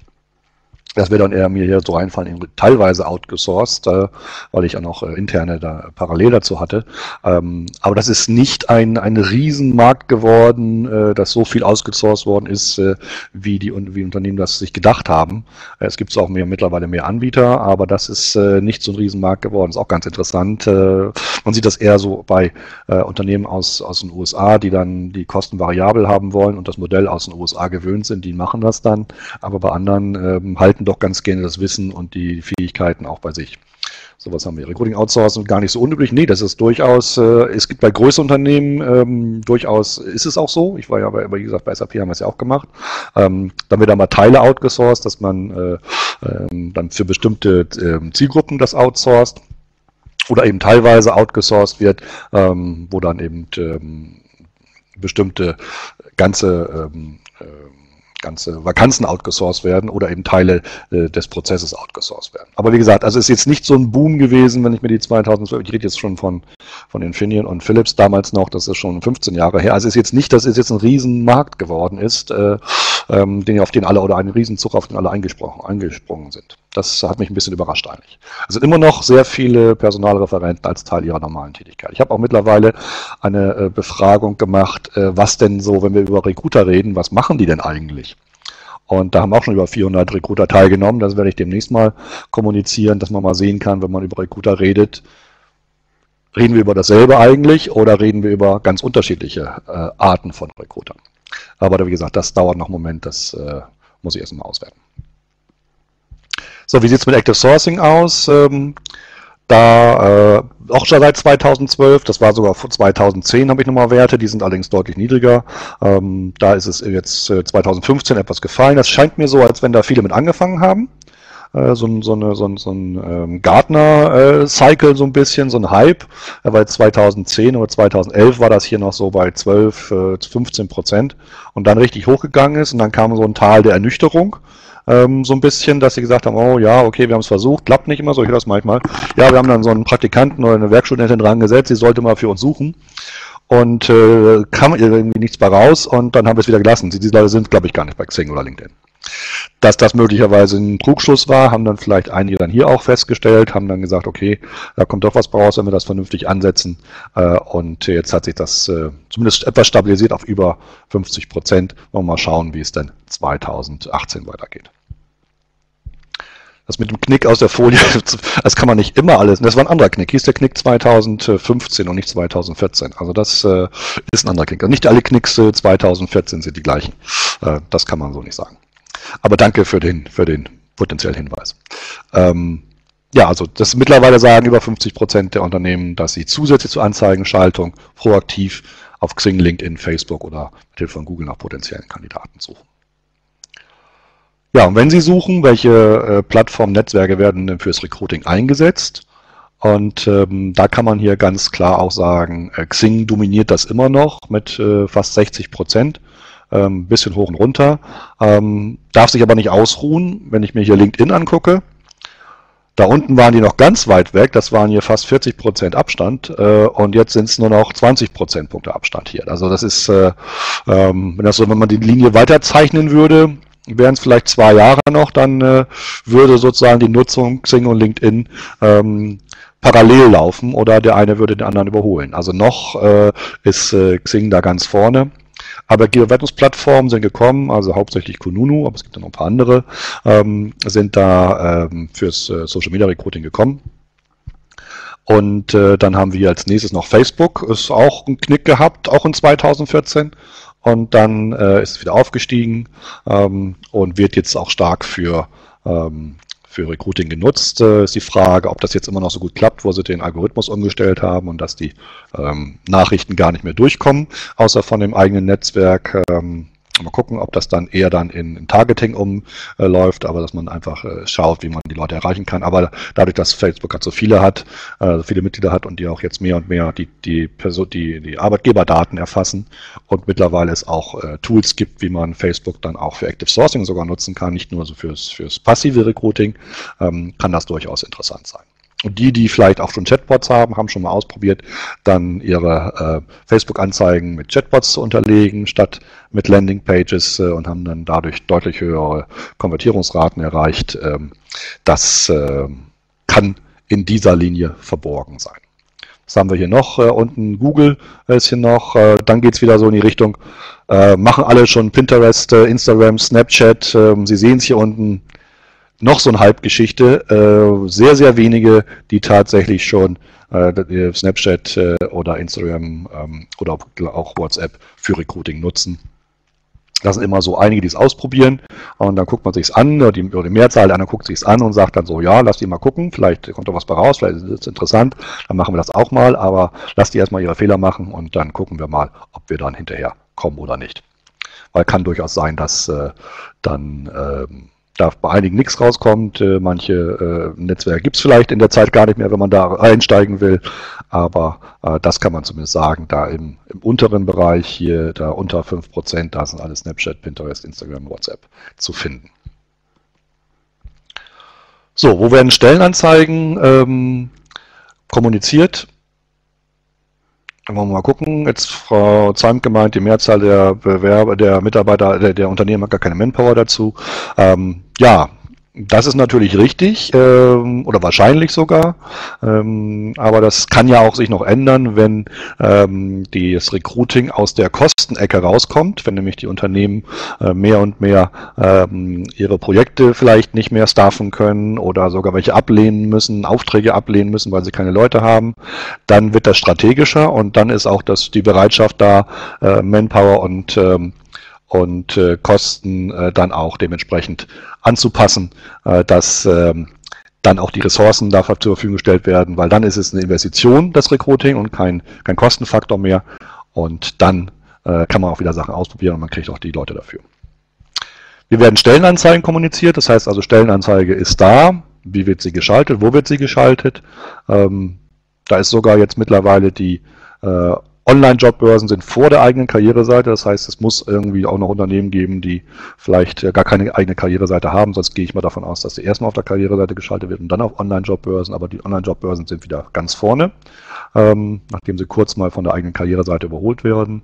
A: das wäre dann eher mir hier so reinfallen, teilweise outgesourced, äh, weil ich auch noch äh, interne da parallel dazu hatte. Ähm, aber das ist nicht ein, ein Riesenmarkt geworden, äh, dass so viel ausgesourced worden ist, äh, wie die wie Unternehmen das sich gedacht haben. Äh, es gibt auch mehr, mittlerweile mehr Anbieter, aber das ist äh, nicht so ein Riesenmarkt geworden. Ist auch ganz interessant. Man sieht das eher so bei Unternehmen aus, aus den USA, die dann die Kosten variabel haben wollen und das Modell aus den USA gewöhnt sind, die machen das dann. Aber bei anderen ähm, halten behalten doch ganz gerne das Wissen und die Fähigkeiten auch bei sich. Sowas haben wir. Recruiting Outsourcing gar nicht so unüblich. Nee, das ist durchaus, äh, es gibt bei größeren Unternehmen ähm, durchaus, ist es auch so. Ich war ja, bei, wie gesagt, bei SAP haben wir es ja auch gemacht. Ähm, dann wird einmal Teile outgesourced, dass man äh, ähm, dann für bestimmte äh, Zielgruppen das outsourced oder eben teilweise outgesourced wird, ähm, wo dann eben ähm, bestimmte ganze ähm, äh, ganze Vakanzen outgesourced werden oder eben Teile äh, des Prozesses outgesourced werden. Aber wie gesagt, also ist jetzt nicht so ein Boom gewesen, wenn ich mir die 2012, ich rede jetzt schon von, von Infineon und Philips damals noch, das ist schon 15 Jahre her. Also ist jetzt nicht, dass es jetzt ein Riesenmarkt geworden ist, äh, ähm, den, auf den alle oder ein Riesenzug, auf den alle eingesprochen, eingesprungen sind. Das hat mich ein bisschen überrascht eigentlich. Es sind immer noch sehr viele Personalreferenten als Teil ihrer normalen Tätigkeit. Ich habe auch mittlerweile eine äh, Befragung gemacht, äh, was denn so, wenn wir über Recruiter reden, was machen die denn eigentlich? Und da haben auch schon über 400 Recruiter teilgenommen. Das werde ich demnächst mal kommunizieren, dass man mal sehen kann, wenn man über Recruiter redet, reden wir über dasselbe eigentlich oder reden wir über ganz unterschiedliche äh, Arten von Recruitern. Aber wie gesagt, das dauert noch einen Moment, das äh, muss ich erst mal auswerten. So, wie sieht es mit Active Sourcing aus? Ähm, da äh, auch schon seit 2012, das war sogar 2010 habe ich nochmal Werte, die sind allerdings deutlich niedriger. Ähm, da ist es jetzt äh, 2015 etwas gefallen. Das scheint mir so, als wenn da viele mit angefangen haben. Äh, so, so, eine, so, so ein ähm, Gartner-Cycle so ein bisschen, so ein Hype. weil 2010 oder 2011 war das hier noch so bei 12, äh, 15 Prozent und dann richtig hochgegangen ist und dann kam so ein Tal der Ernüchterung ähm, so ein bisschen, dass sie gesagt haben, oh ja, okay, wir haben es versucht, klappt nicht immer so, ich höre das manchmal. Ja, wir haben dann so einen Praktikanten oder eine Werkstudentin dran gesetzt, sie sollte mal für uns suchen und äh, kam irgendwie nichts bei raus und dann haben wir es wieder gelassen. Diese Leute sind, glaube ich, gar nicht bei Xing oder LinkedIn. Dass das möglicherweise ein Trugschluss war, haben dann vielleicht einige dann hier auch festgestellt, haben dann gesagt, okay, da kommt doch was raus, wenn wir das vernünftig ansetzen. Äh, und jetzt hat sich das äh, zumindest etwas stabilisiert auf über 50 Prozent. Wollen wir mal schauen, wie es dann 2018 weitergeht. Das mit dem Knick aus der Folie, [laughs] das kann man nicht immer alles. Das war ein anderer Knick. Ist der Knick 2015 und nicht 2014. Also das äh, ist ein anderer Knick. Also nicht alle Knicks 2014 sind die gleichen. das kann man so nicht sagen. Aber danke für den, für den potenziellen Hinweis. Ähm, ja, also das mittlerweile sagen über 50 Prozent der Unternehmen, dass sie zusätzlich zur Anzeigenschaltung proaktiv auf Xing, LinkedIn, Facebook oder mit Hilfe von Google nach potenziellen Kandidaten suchen. Ja, und wenn Sie suchen, welche äh, Plattform-Netzwerke werden denn fürs Recruiting eingesetzt? Und ähm, da kann man hier ganz klar auch sagen, äh, Xing dominiert das immer noch mit äh, fast 60 Prozent ähm, bisschen hoch und runter, ähm, darf sich aber nicht ausruhen. Wenn ich mir hier LinkedIn angucke, da unten waren die noch ganz weit weg, das waren hier fast 40 Prozent Abstand äh, und jetzt sind es nur noch 20 Prozentpunkte Abstand hier. Also das ist, äh, ähm, wenn, das so, wenn man die Linie weiterzeichnen würde, wären es vielleicht zwei Jahre noch, dann äh, würde sozusagen die Nutzung Xing und LinkedIn ähm, parallel laufen oder der eine würde den anderen überholen. Also noch äh, ist äh, Xing da ganz vorne. Aber Geowertungsplattformen sind gekommen, also hauptsächlich Kununu, aber es gibt noch ein paar andere, ähm, sind da ähm, fürs äh, Social Media Recruiting gekommen. Und äh, dann haben wir als nächstes noch Facebook, ist auch ein Knick gehabt, auch in 2014. Und dann äh, ist es wieder aufgestiegen ähm, und wird jetzt auch stark für ähm, für Recruiting genutzt. Äh, ist die Frage, ob das jetzt immer noch so gut klappt, wo sie den Algorithmus umgestellt haben und dass die ähm, Nachrichten gar nicht mehr durchkommen, außer von dem eigenen Netzwerk. Ähm, Mal gucken, ob das dann eher dann in, in Targeting umläuft, äh, aber dass man einfach äh, schaut, wie man die Leute erreichen kann. Aber dadurch, dass Facebook halt so viele hat, äh, so viele Mitglieder hat und die auch jetzt mehr und mehr die, die, Person, die, die Arbeitgeberdaten erfassen und mittlerweile es auch äh, Tools gibt, wie man Facebook dann auch für Active Sourcing sogar nutzen kann, nicht nur so fürs, fürs passive Recruiting, ähm, kann das durchaus interessant sein. Und die, die vielleicht auch schon Chatbots haben, haben schon mal ausprobiert, dann ihre äh, Facebook-Anzeigen mit Chatbots zu unterlegen, statt mit Landingpages äh, und haben dann dadurch deutlich höhere Konvertierungsraten erreicht. Ähm, das äh, kann in dieser Linie verborgen sein. Was haben wir hier noch? Äh, unten Google ist hier noch. Äh, dann geht es wieder so in die Richtung, äh, machen alle schon Pinterest, Instagram, Snapchat. Ähm, Sie sehen es hier unten noch so eine Halbgeschichte. Äh, sehr, sehr wenige, die tatsächlich schon äh, Snapchat äh, oder Instagram ähm, oder auch WhatsApp für Recruiting nutzen. Das sind immer so einige, die es ausprobieren und dann guckt man sich es an, oder die, oder die Mehrzahl der anderen guckt sich es an und sagt dann so, ja, lass die mal gucken, vielleicht kommt da was bei raus, vielleicht ist es interessant, dann machen wir das auch mal, aber lass die erstmal ihre Fehler machen und dann gucken wir mal, ob wir dann hinterher kommen oder nicht. Weil kann durchaus sein, dass äh, dann ähm, da bei einigen nichts rauskommt. Äh, manche äh, Netzwerke gibt es vielleicht in der Zeit gar nicht mehr, wenn man da einsteigen will. Aber äh, das kann man zumindest sagen. Da im, im unteren Bereich hier, da unter 5%, da sind alle Snapchat, Pinterest, Instagram, WhatsApp zu finden. So, wo werden Stellenanzeigen ähm, kommuniziert? Dann wollen wir mal gucken. Jetzt Frau Zeimt gemeint, die Mehrzahl der Bewerber, der Mitarbeiter, der, der Unternehmen hat gar keine Manpower dazu. Ähm, ja, das ist natürlich richtig ähm, oder wahrscheinlich sogar, ähm, aber das kann ja auch sich noch ändern, wenn ähm, das Recruiting aus der Kostenecke rauskommt, wenn nämlich die Unternehmen äh, mehr und mehr ähm, ihre Projekte vielleicht nicht mehr staffen können oder sogar welche ablehnen müssen, Aufträge ablehnen müssen, weil sie keine Leute haben, dann wird das strategischer und dann ist auch das, die Bereitschaft da, äh, Manpower und ähm, und äh, Kosten äh, dann auch dementsprechend anzupassen, äh, dass ähm, dann auch die Ressourcen dafür zur Verfügung gestellt werden, weil dann ist es eine Investition, das Recruiting und kein, kein Kostenfaktor mehr. Und dann äh, kann man auch wieder Sachen ausprobieren und man kriegt auch die Leute dafür. Wir werden Stellenanzeigen kommuniziert, das heißt also Stellenanzeige ist da. Wie wird sie geschaltet? Wo wird sie geschaltet? Ähm, da ist sogar jetzt mittlerweile die äh, Online-Jobbörsen sind vor der eigenen Karriereseite. Das heißt, es muss irgendwie auch noch Unternehmen geben, die vielleicht gar keine eigene Karriereseite haben. Sonst gehe ich mal davon aus, dass sie erstmal auf der Karriereseite geschaltet wird und dann auf Online-Jobbörsen. Aber die Online-Jobbörsen sind wieder ganz vorne, ähm, nachdem sie kurz mal von der eigenen Karriereseite überholt werden.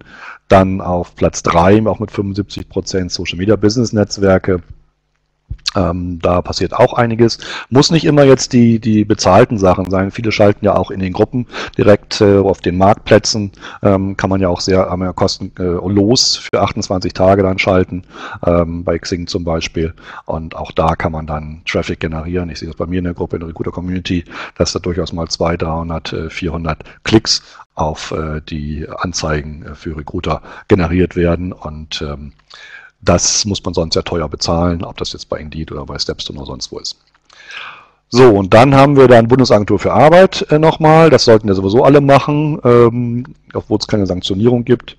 A: Dann auf Platz 3, auch mit 75 Prozent Social Media Business Netzwerke. Ähm, da passiert auch einiges. Muss nicht immer jetzt die, die bezahlten Sachen sein. Viele schalten ja auch in den Gruppen direkt äh, auf den Marktplätzen. Ähm, kann man ja auch sehr äh, kostenlos äh, für 28 Tage dann schalten, ähm, bei Xing zum Beispiel. Und auch da kann man dann Traffic generieren. Ich sehe das bei mir in der Gruppe in der Recruiter Community, dass da durchaus mal 200, 300, 400 Klicks auf äh, die Anzeigen äh, für Recruiter generiert werden. Und ähm, das muss man sonst ja teuer bezahlen, ob das jetzt bei Indeed oder bei Stepstone oder sonst wo ist. So, und dann haben wir dann Bundesagentur für Arbeit äh, nochmal. Das sollten ja sowieso alle machen, ähm, obwohl es keine Sanktionierung gibt.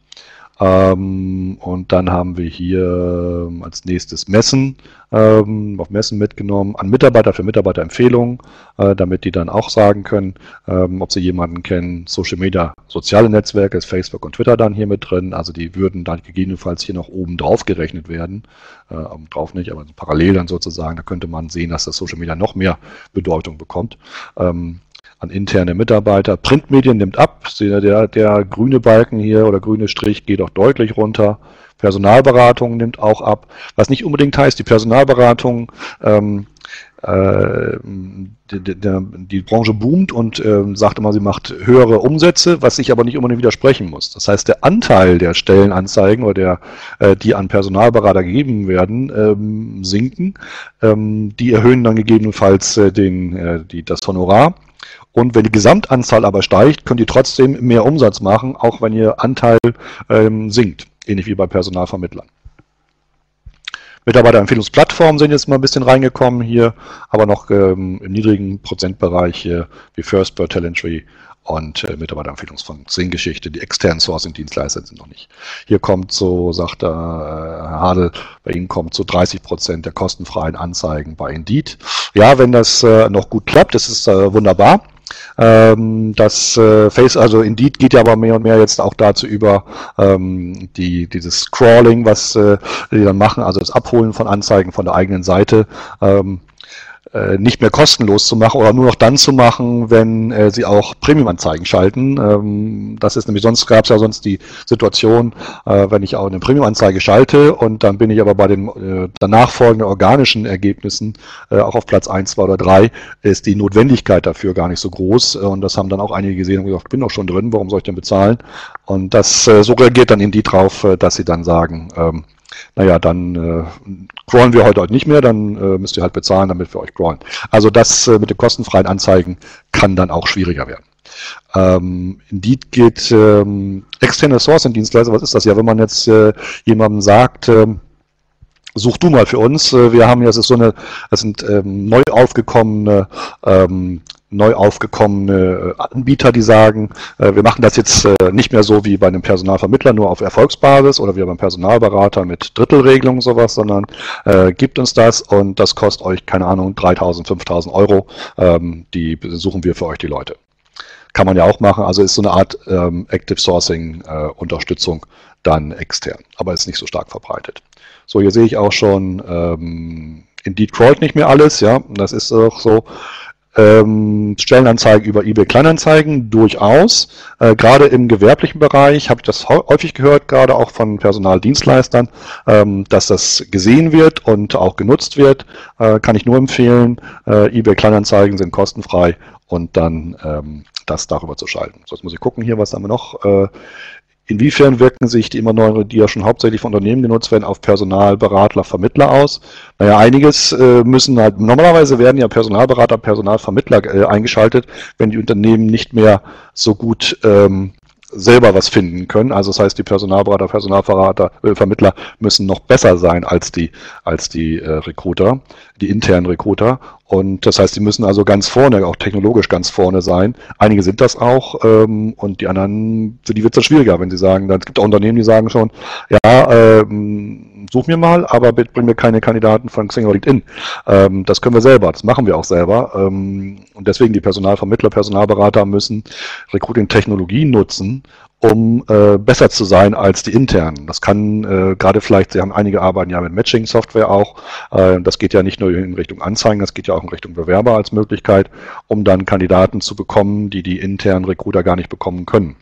A: Ähm, und dann haben wir hier ähm, als nächstes Messen, ähm, auf Messen mitgenommen, an Mitarbeiter für Mitarbeiterempfehlungen, äh, damit die dann auch sagen können, ähm, ob sie jemanden kennen. Social Media, soziale Netzwerke, ist Facebook und Twitter dann hier mit drin. Also die würden dann gegebenenfalls hier noch oben drauf gerechnet werden. Äh, drauf nicht, aber parallel dann sozusagen. Da könnte man sehen, dass das Social Media noch mehr Bedeutung bekommt. Ähm, an interne Mitarbeiter. Printmedien nimmt ab. Der, der grüne Balken hier oder grüne Strich geht auch deutlich runter. Personalberatung nimmt auch ab. Was nicht unbedingt heißt, die Personalberatung ähm, äh, die, die, die, Branche boomt und äh, sagt immer, sie macht höhere Umsätze, was sich aber nicht unbedingt widersprechen muss. Das heißt, der Anteil der Stellenanzeigen oder der, äh, die an Personalberater gegeben werden, ähm, sinken. Ähm, die erhöhen dann gegebenenfalls äh, den, äh, die, das Honorar. Und wenn die Gesamtanzahl aber steigt, könnt ihr trotzdem mehr Umsatz machen, auch wenn ihr Anteil ähm, sinkt, ähnlich wie bei Personalvermittlern. Mitarbeiterempfehlungsplattformen sind jetzt mal ein bisschen reingekommen hier, aber noch ähm, im niedrigen Prozentbereich äh, wie Firstbird, Talentry und äh, Mitarbeiterempfehlungsfunktion Geschichte. Die externen Sourcing-Dienstleister sind noch nicht. Hier kommt so, sagt der äh, Herr Hadel, bei Ihnen kommt so 30 Prozent der kostenfreien Anzeigen bei Indeed. Ja, wenn das äh, noch gut klappt, das ist äh, wunderbar. Ähm, das äh, Face, also Indeed geht ja aber mehr und mehr jetzt auch dazu über ähm, die, dieses Scrolling, was äh, die dann machen, also das Abholen von Anzeigen von der eigenen Seite. Ähm, äh, nicht mehr kostenlos zu machen oder nur noch dann zu machen, wenn äh, sie auch Premium-Anzeigen schalten. Ähm, das ist nämlich, sonst gab es ja sonst die Situation, äh, wenn ich auch eine Premium-Anzeige schalte und dann bin ich aber bei den äh, danach folgenden organischen Ergebnissen äh, auch auf Platz 1, 2 oder 3, ist die Notwendigkeit dafür gar nicht so groß und das haben dann auch einige gesehen und gesagt, ich bin doch schon drin, warum soll ich denn bezahlen? Und das äh, so reagiert dann in die drauf, äh, dass sie dann sagen, ähm, naja, dann äh, crawlen wir heute halt nicht mehr, dann äh, müsst ihr halt bezahlen, damit wir euch crawlen. Also das äh, mit den kostenfreien Anzeigen kann dann auch schwieriger werden. Ähm, Indeed geht ähm, externe Sourcing-Dienstleister, was ist das ja, wenn man jetzt äh, jemandem sagt, ähm, such du mal für uns. Äh, wir haben ja, es ist so eine, es sind ähm, neu aufgekommene ähm, neu aufgekommene äh, Anbieter, die sagen, äh, wir machen das jetzt äh, nicht mehr so wie bei einem Personalvermittler nur auf Erfolgsbasis oder wie beim Personalberater mit Drittelregelung sowas, sondern äh, gibt uns das und das kostet euch, keine Ahnung, 3000, 5000 Euro. Ähm, die suchen wir für euch die Leute. Kann man ja auch machen, also ist so eine Art ähm, Active Sourcing äh, Unterstützung dann extern, aber ist nicht so stark verbreitet. So, hier sehe ich auch schon, ähm, Indeed crawlt nicht mehr alles, ja, das ist auch so. Ähm, Stellenanzeigen über eBay Kleinanzeigen durchaus. Äh, gerade im gewerblichen Bereich habe ich das häufig gehört, gerade auch von Personaldienstleistern, ähm, dass das gesehen wird und auch genutzt wird. Äh, kann ich nur empfehlen. Äh, eBay Kleinanzeigen sind kostenfrei und dann ähm, das darüber zu schalten. So, jetzt muss ich gucken hier, was haben wir noch. Inwiefern wirken sich die immer neuen, die ja schon hauptsächlich von Unternehmen genutzt werden, auf Personalberater, Vermittler aus? Naja, einiges äh, müssen halt, normalerweise werden ja Personalberater, Personalvermittler äh, eingeschaltet, wenn die Unternehmen nicht mehr so gut ähm, selber was finden können. Also das heißt, die Personalberater, Personalverrater, äh, Vermittler müssen noch besser sein als die, als die äh, Recruiter, die internen Recruiter. Und das heißt, sie müssen also ganz vorne, auch technologisch ganz vorne sein. Einige sind das auch ähm, und die anderen, für die wird es schwieriger, wenn sie sagen, es gibt auch Unternehmen, die sagen schon, ja, ähm, such mir mal, aber bring mir keine Kandidaten von Xing oder LinkedIn. Ähm, das können wir selber, das machen wir auch selber. Ähm, und deswegen die Personalvermittler, Personalberater müssen Recruiting-Technologien nutzen, um äh, besser zu sein als die internen. Das kann äh, gerade vielleicht, Sie haben einige arbeiten ja mit Matching-Software auch. Äh, das geht ja nicht nur in Richtung Anzeigen, das geht ja auch in Richtung Bewerber als Möglichkeit, um dann Kandidaten zu bekommen, die die internen Recruiter gar nicht bekommen können.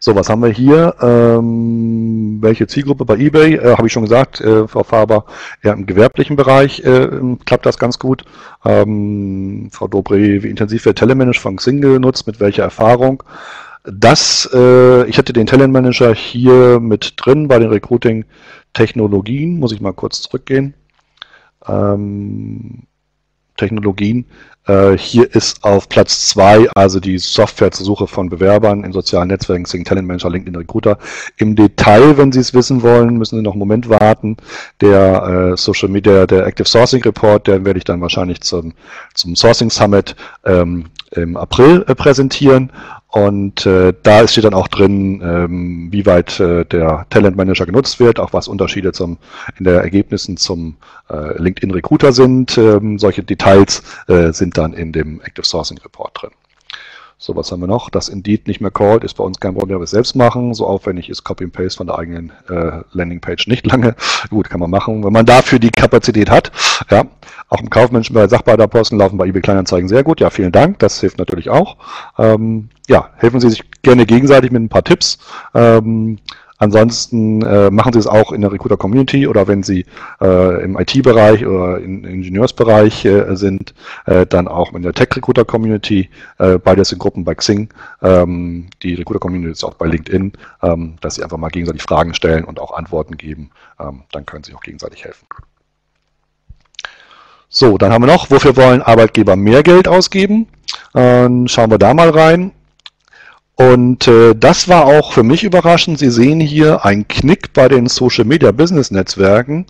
A: So, was haben wir hier? Ähm, welche Zielgruppe bei eBay? Äh, Habe ich schon gesagt, äh, Frau Faber, eher im gewerblichen Bereich äh, klappt das ganz gut. Ähm, Frau Dobré, wie intensiv wird Telemanage von Xing genutzt? Mit welcher Erfahrung? Das, äh, ich hatte den Talent hier mit drin bei den Recruiting-Technologien. Muss ich mal kurz zurückgehen. Ähm, Technologien. Äh, hier ist auf Platz zwei also die Software zur Suche von Bewerbern in sozialen Netzwerken, Sing Talent Manager, LinkedIn Recruiter. Im Detail, wenn Sie es wissen wollen, müssen Sie noch einen Moment warten. Der äh, Social Media, der Active Sourcing Report, den werde ich dann wahrscheinlich zum, zum Sourcing Summit ähm, im April äh, präsentieren. Und äh, da steht dann auch drin, ähm, wie weit äh, der Talent Manager genutzt wird, auch was Unterschiede zum, in der Ergebnissen zum äh, LinkedIn Recruiter sind. Ähm, solche Details äh, sind dann in dem Active Sourcing Report drin. So, was haben wir noch? Das Indeed nicht mehr called ist bei uns kein Problem, wir selbst machen. So aufwendig ist Copy and Paste von der eigenen äh, Landingpage nicht lange. [laughs] Gut, kann man machen, wenn man dafür die Kapazität hat. Ja, auch im Kaufmenschen bei Sachbearbeiterposten laufen bei eBay Kleinanzeigen sehr gut. Ja, vielen Dank, das hilft natürlich auch. Ähm, ja, helfen Sie sich gerne gegenseitig mit ein paar Tipps. Ähm, Ansonsten äh, machen Sie es auch in der Recruiter Community oder wenn Sie äh, im IT-Bereich oder im Ingenieursbereich äh, sind, äh, dann auch in der Tech Recruiter Community. Äh, beides sind Gruppen bei Xing. Ähm, die Recruiter Community ist auch bei LinkedIn, ähm, dass Sie einfach mal gegenseitig Fragen stellen und auch Antworten geben. Ähm, dann können Sie auch gegenseitig helfen. So, dann haben wir noch, wofür wollen Arbeitgeber mehr Geld ausgeben? Ähm, schauen wir da mal rein. Und äh, das war auch für mich überraschend. Sie sehen hier einen Knick bei den Social Media Business Netzwerken.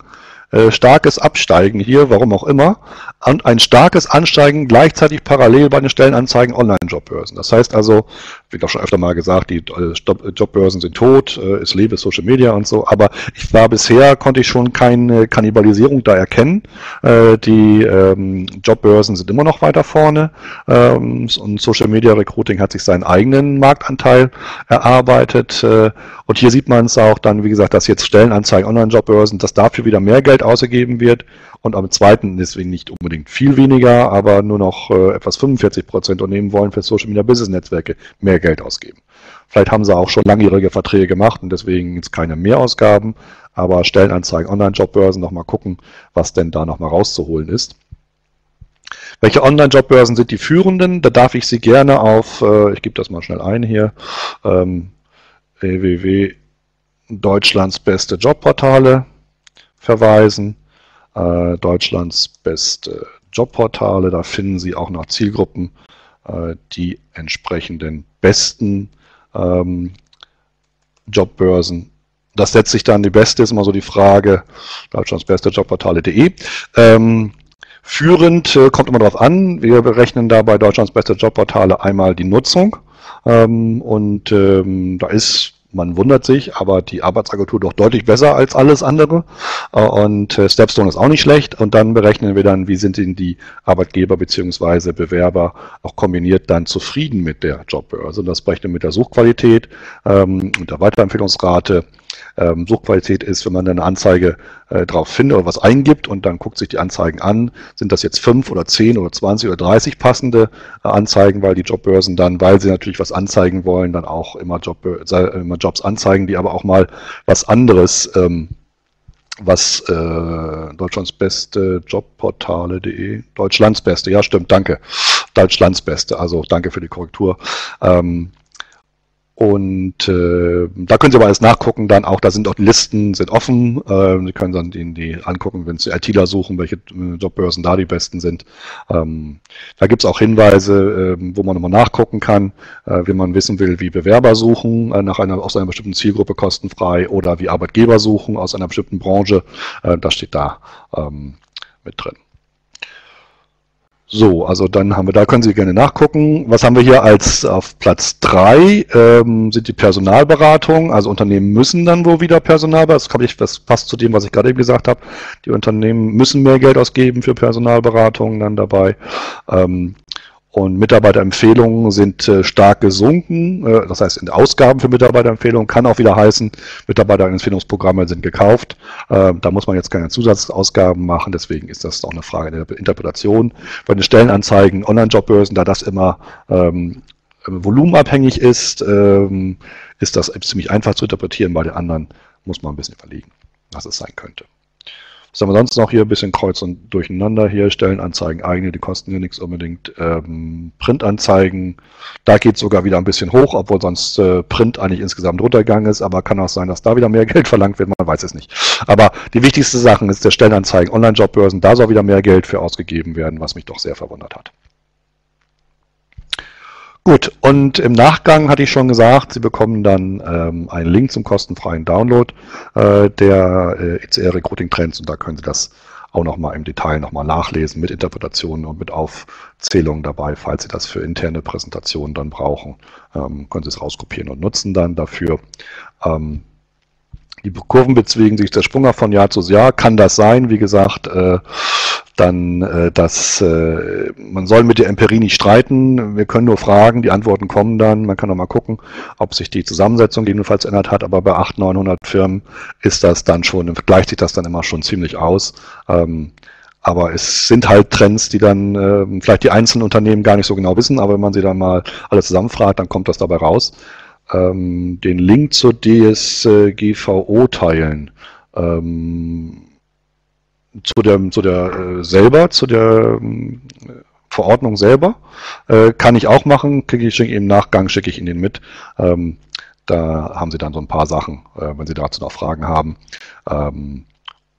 A: Äh, starkes Absteigen hier, warum auch immer, und ein starkes Ansteigen gleichzeitig parallel bei den Stellenanzeigen Online-Jobbörsen. Das heißt also, wie auch schon öfter mal gesagt, die äh, Jobbörsen sind tot, äh, es lebe Social Media und so, aber ich war bisher, konnte ich schon keine Kannibalisierung da erkennen. Die ähm, Jobbörsen sind immer noch weiter vorne ähm, und Social Media Recruiting hat sich seinen eigenen Marktanteil erarbeitet. Und hier sieht man es auch dann, wie gesagt, dass jetzt Stellenanzeigen Online-Jobbörsen, dass dafür wieder mehr Geld ausgegeben wird und am zweiten deswegen nicht unbedingt viel weniger, aber nur noch äh, etwas 45 Prozent Unternehmen wollen für Social Media Business Netzwerke mehr Geld ausgeben. Vielleicht haben sie auch schon langjährige Verträge gemacht und deswegen jetzt keine Mehrausgaben, aber Stellenanzeigen, Online-Jobbörsen nochmal gucken, was denn da nochmal rauszuholen ist. Welche Online-Jobbörsen sind die führenden? Da darf ich Sie gerne auf, äh, ich gebe das mal schnell ein hier, ähm, www Deutschlands beste Jobportale verweisen. Äh, Deutschlands beste Jobportale, da finden Sie auch nach Zielgruppen äh, die entsprechenden besten ähm, Jobbörsen. Das setzt sich dann, die beste ist immer so die Frage, Deutschlands beste Jobportale.de. Ähm, führend äh, kommt immer darauf an, wir berechnen da bei Deutschlands beste Jobportale einmal die Nutzung. Ähm, und ähm, da ist man wundert sich, aber die Arbeitsagentur doch deutlich besser als alles andere. Äh, und äh, Stepstone ist auch nicht schlecht. Und dann berechnen wir dann, wie sind denn die Arbeitgeber beziehungsweise Bewerber auch kombiniert dann zufrieden mit der Jobbörse. Und das berechnen mit der Suchqualität ähm, und der Weiterempfehlungsrate ähm, Suchqualität ist, wenn man eine Anzeige äh, drauf findet oder was eingibt und dann guckt sich die Anzeigen an, sind das jetzt fünf oder zehn oder zwanzig oder dreißig passende äh, Anzeigen, weil die Jobbörsen dann, weil sie natürlich was anzeigen wollen, dann auch immer, Job, äh, immer Jobs anzeigen, die aber auch mal was anderes ähm, was äh, Deutschlands beste Jobportale.de, Deutschlands beste, ja stimmt, danke, Deutschlands beste, also danke für die Korrektur. Ähm, und äh, da können Sie aber alles nachgucken, dann auch, da sind auch Listen, sind offen. Äh, Sie können dann die, die angucken, wenn Sie ITler suchen, welche äh, Jobbörsen da die besten sind. Ähm, da gibt es auch Hinweise, äh, wo man nochmal nachgucken kann, äh, wenn man wissen will, wie Bewerber suchen, äh, nach einer, aus einer bestimmten Zielgruppe kostenfrei oder wie Arbeitgeber suchen aus einer bestimmten Branche. Äh, das steht da ähm, mit drin. So, also dann haben wir, da können Sie gerne nachgucken. Was haben wir hier als auf Platz drei ähm, sind die Personalberatungen. Also Unternehmen müssen dann wohl wieder Personalberatung. Das, ich, das passt zu dem, was ich gerade eben gesagt habe. Die Unternehmen müssen mehr Geld ausgeben für Personalberatungen dann dabei. Ähm, und Mitarbeiterempfehlungen sind äh, stark gesunken. Äh, das heißt, Ausgaben für Mitarbeiterempfehlungen kann auch wieder heißen, Mitarbeiterempfehlungsprogramme sind gekauft. Äh, da muss man jetzt keine Zusatzausgaben machen. Deswegen ist das auch eine Frage der Interpretation. Bei den Stellenanzeigen, Online-Jobbörsen, da das immer ähm, volumenabhängig ist, ähm, ist das ziemlich einfach zu interpretieren. Bei den anderen muss man ein bisschen überlegen, was es sein könnte. Was haben wir sonst noch hier? Ein bisschen Kreuz und Durcheinander hier. Stellenanzeigen eigene, die kosten ja nichts unbedingt. Ähm, Printanzeigen, da geht es sogar wieder ein bisschen hoch, obwohl sonst äh, Print eigentlich insgesamt runtergegangen ist. Aber kann auch sein, dass da wieder mehr [laughs] Geld verlangt wird. Man weiß es nicht. Aber die wichtigste Sache ist der Stellenanzeigen, Online-Jobbörsen. Da soll wieder mehr Geld für ausgegeben werden, was mich doch sehr verwundert hat. Gut, und im Nachgang hatte ich schon gesagt, Sie bekommen dann ähm, einen Link zum kostenfreien Download äh, der äh, ECR Recruiting Trends und da können Sie das auch nochmal im Detail nochmal nachlesen mit Interpretationen und mit Aufzählungen dabei. Falls Sie das für interne Präsentationen dann brauchen, ähm, können Sie es rauskopieren und nutzen dann dafür. Ähm, die Kurven bewegen sich der Sprung von Jahr zu Jahr. Kann das sein? Wie gesagt, äh, dann äh, dass äh, man soll mit der Empirie nicht streiten. Wir können nur fragen, die Antworten kommen dann. Man kann noch mal gucken, ob sich die Zusammensetzung jedenfalls ändert hat. Aber bei 800, 900 Firmen ist das dann schon, gleicht sich das dann immer schon ziemlich aus. Ähm, aber es sind halt Trends, die dann äh, vielleicht die einzelnen Unternehmen gar nicht so genau wissen, aber wenn man sie dann mal alle zusammenfragt, dann kommt das dabei raus. Ähm, den Link zur DSGVO teilen. Ähm, zu der, zu der äh, selber, zu der äh, Verordnung selber, äh, kann ich auch machen, kriege ich im Nachgang, schicke ich Ihnen mit. Ähm, da haben Sie dann so ein paar Sachen, äh, wenn Sie dazu noch Fragen haben. Ähm,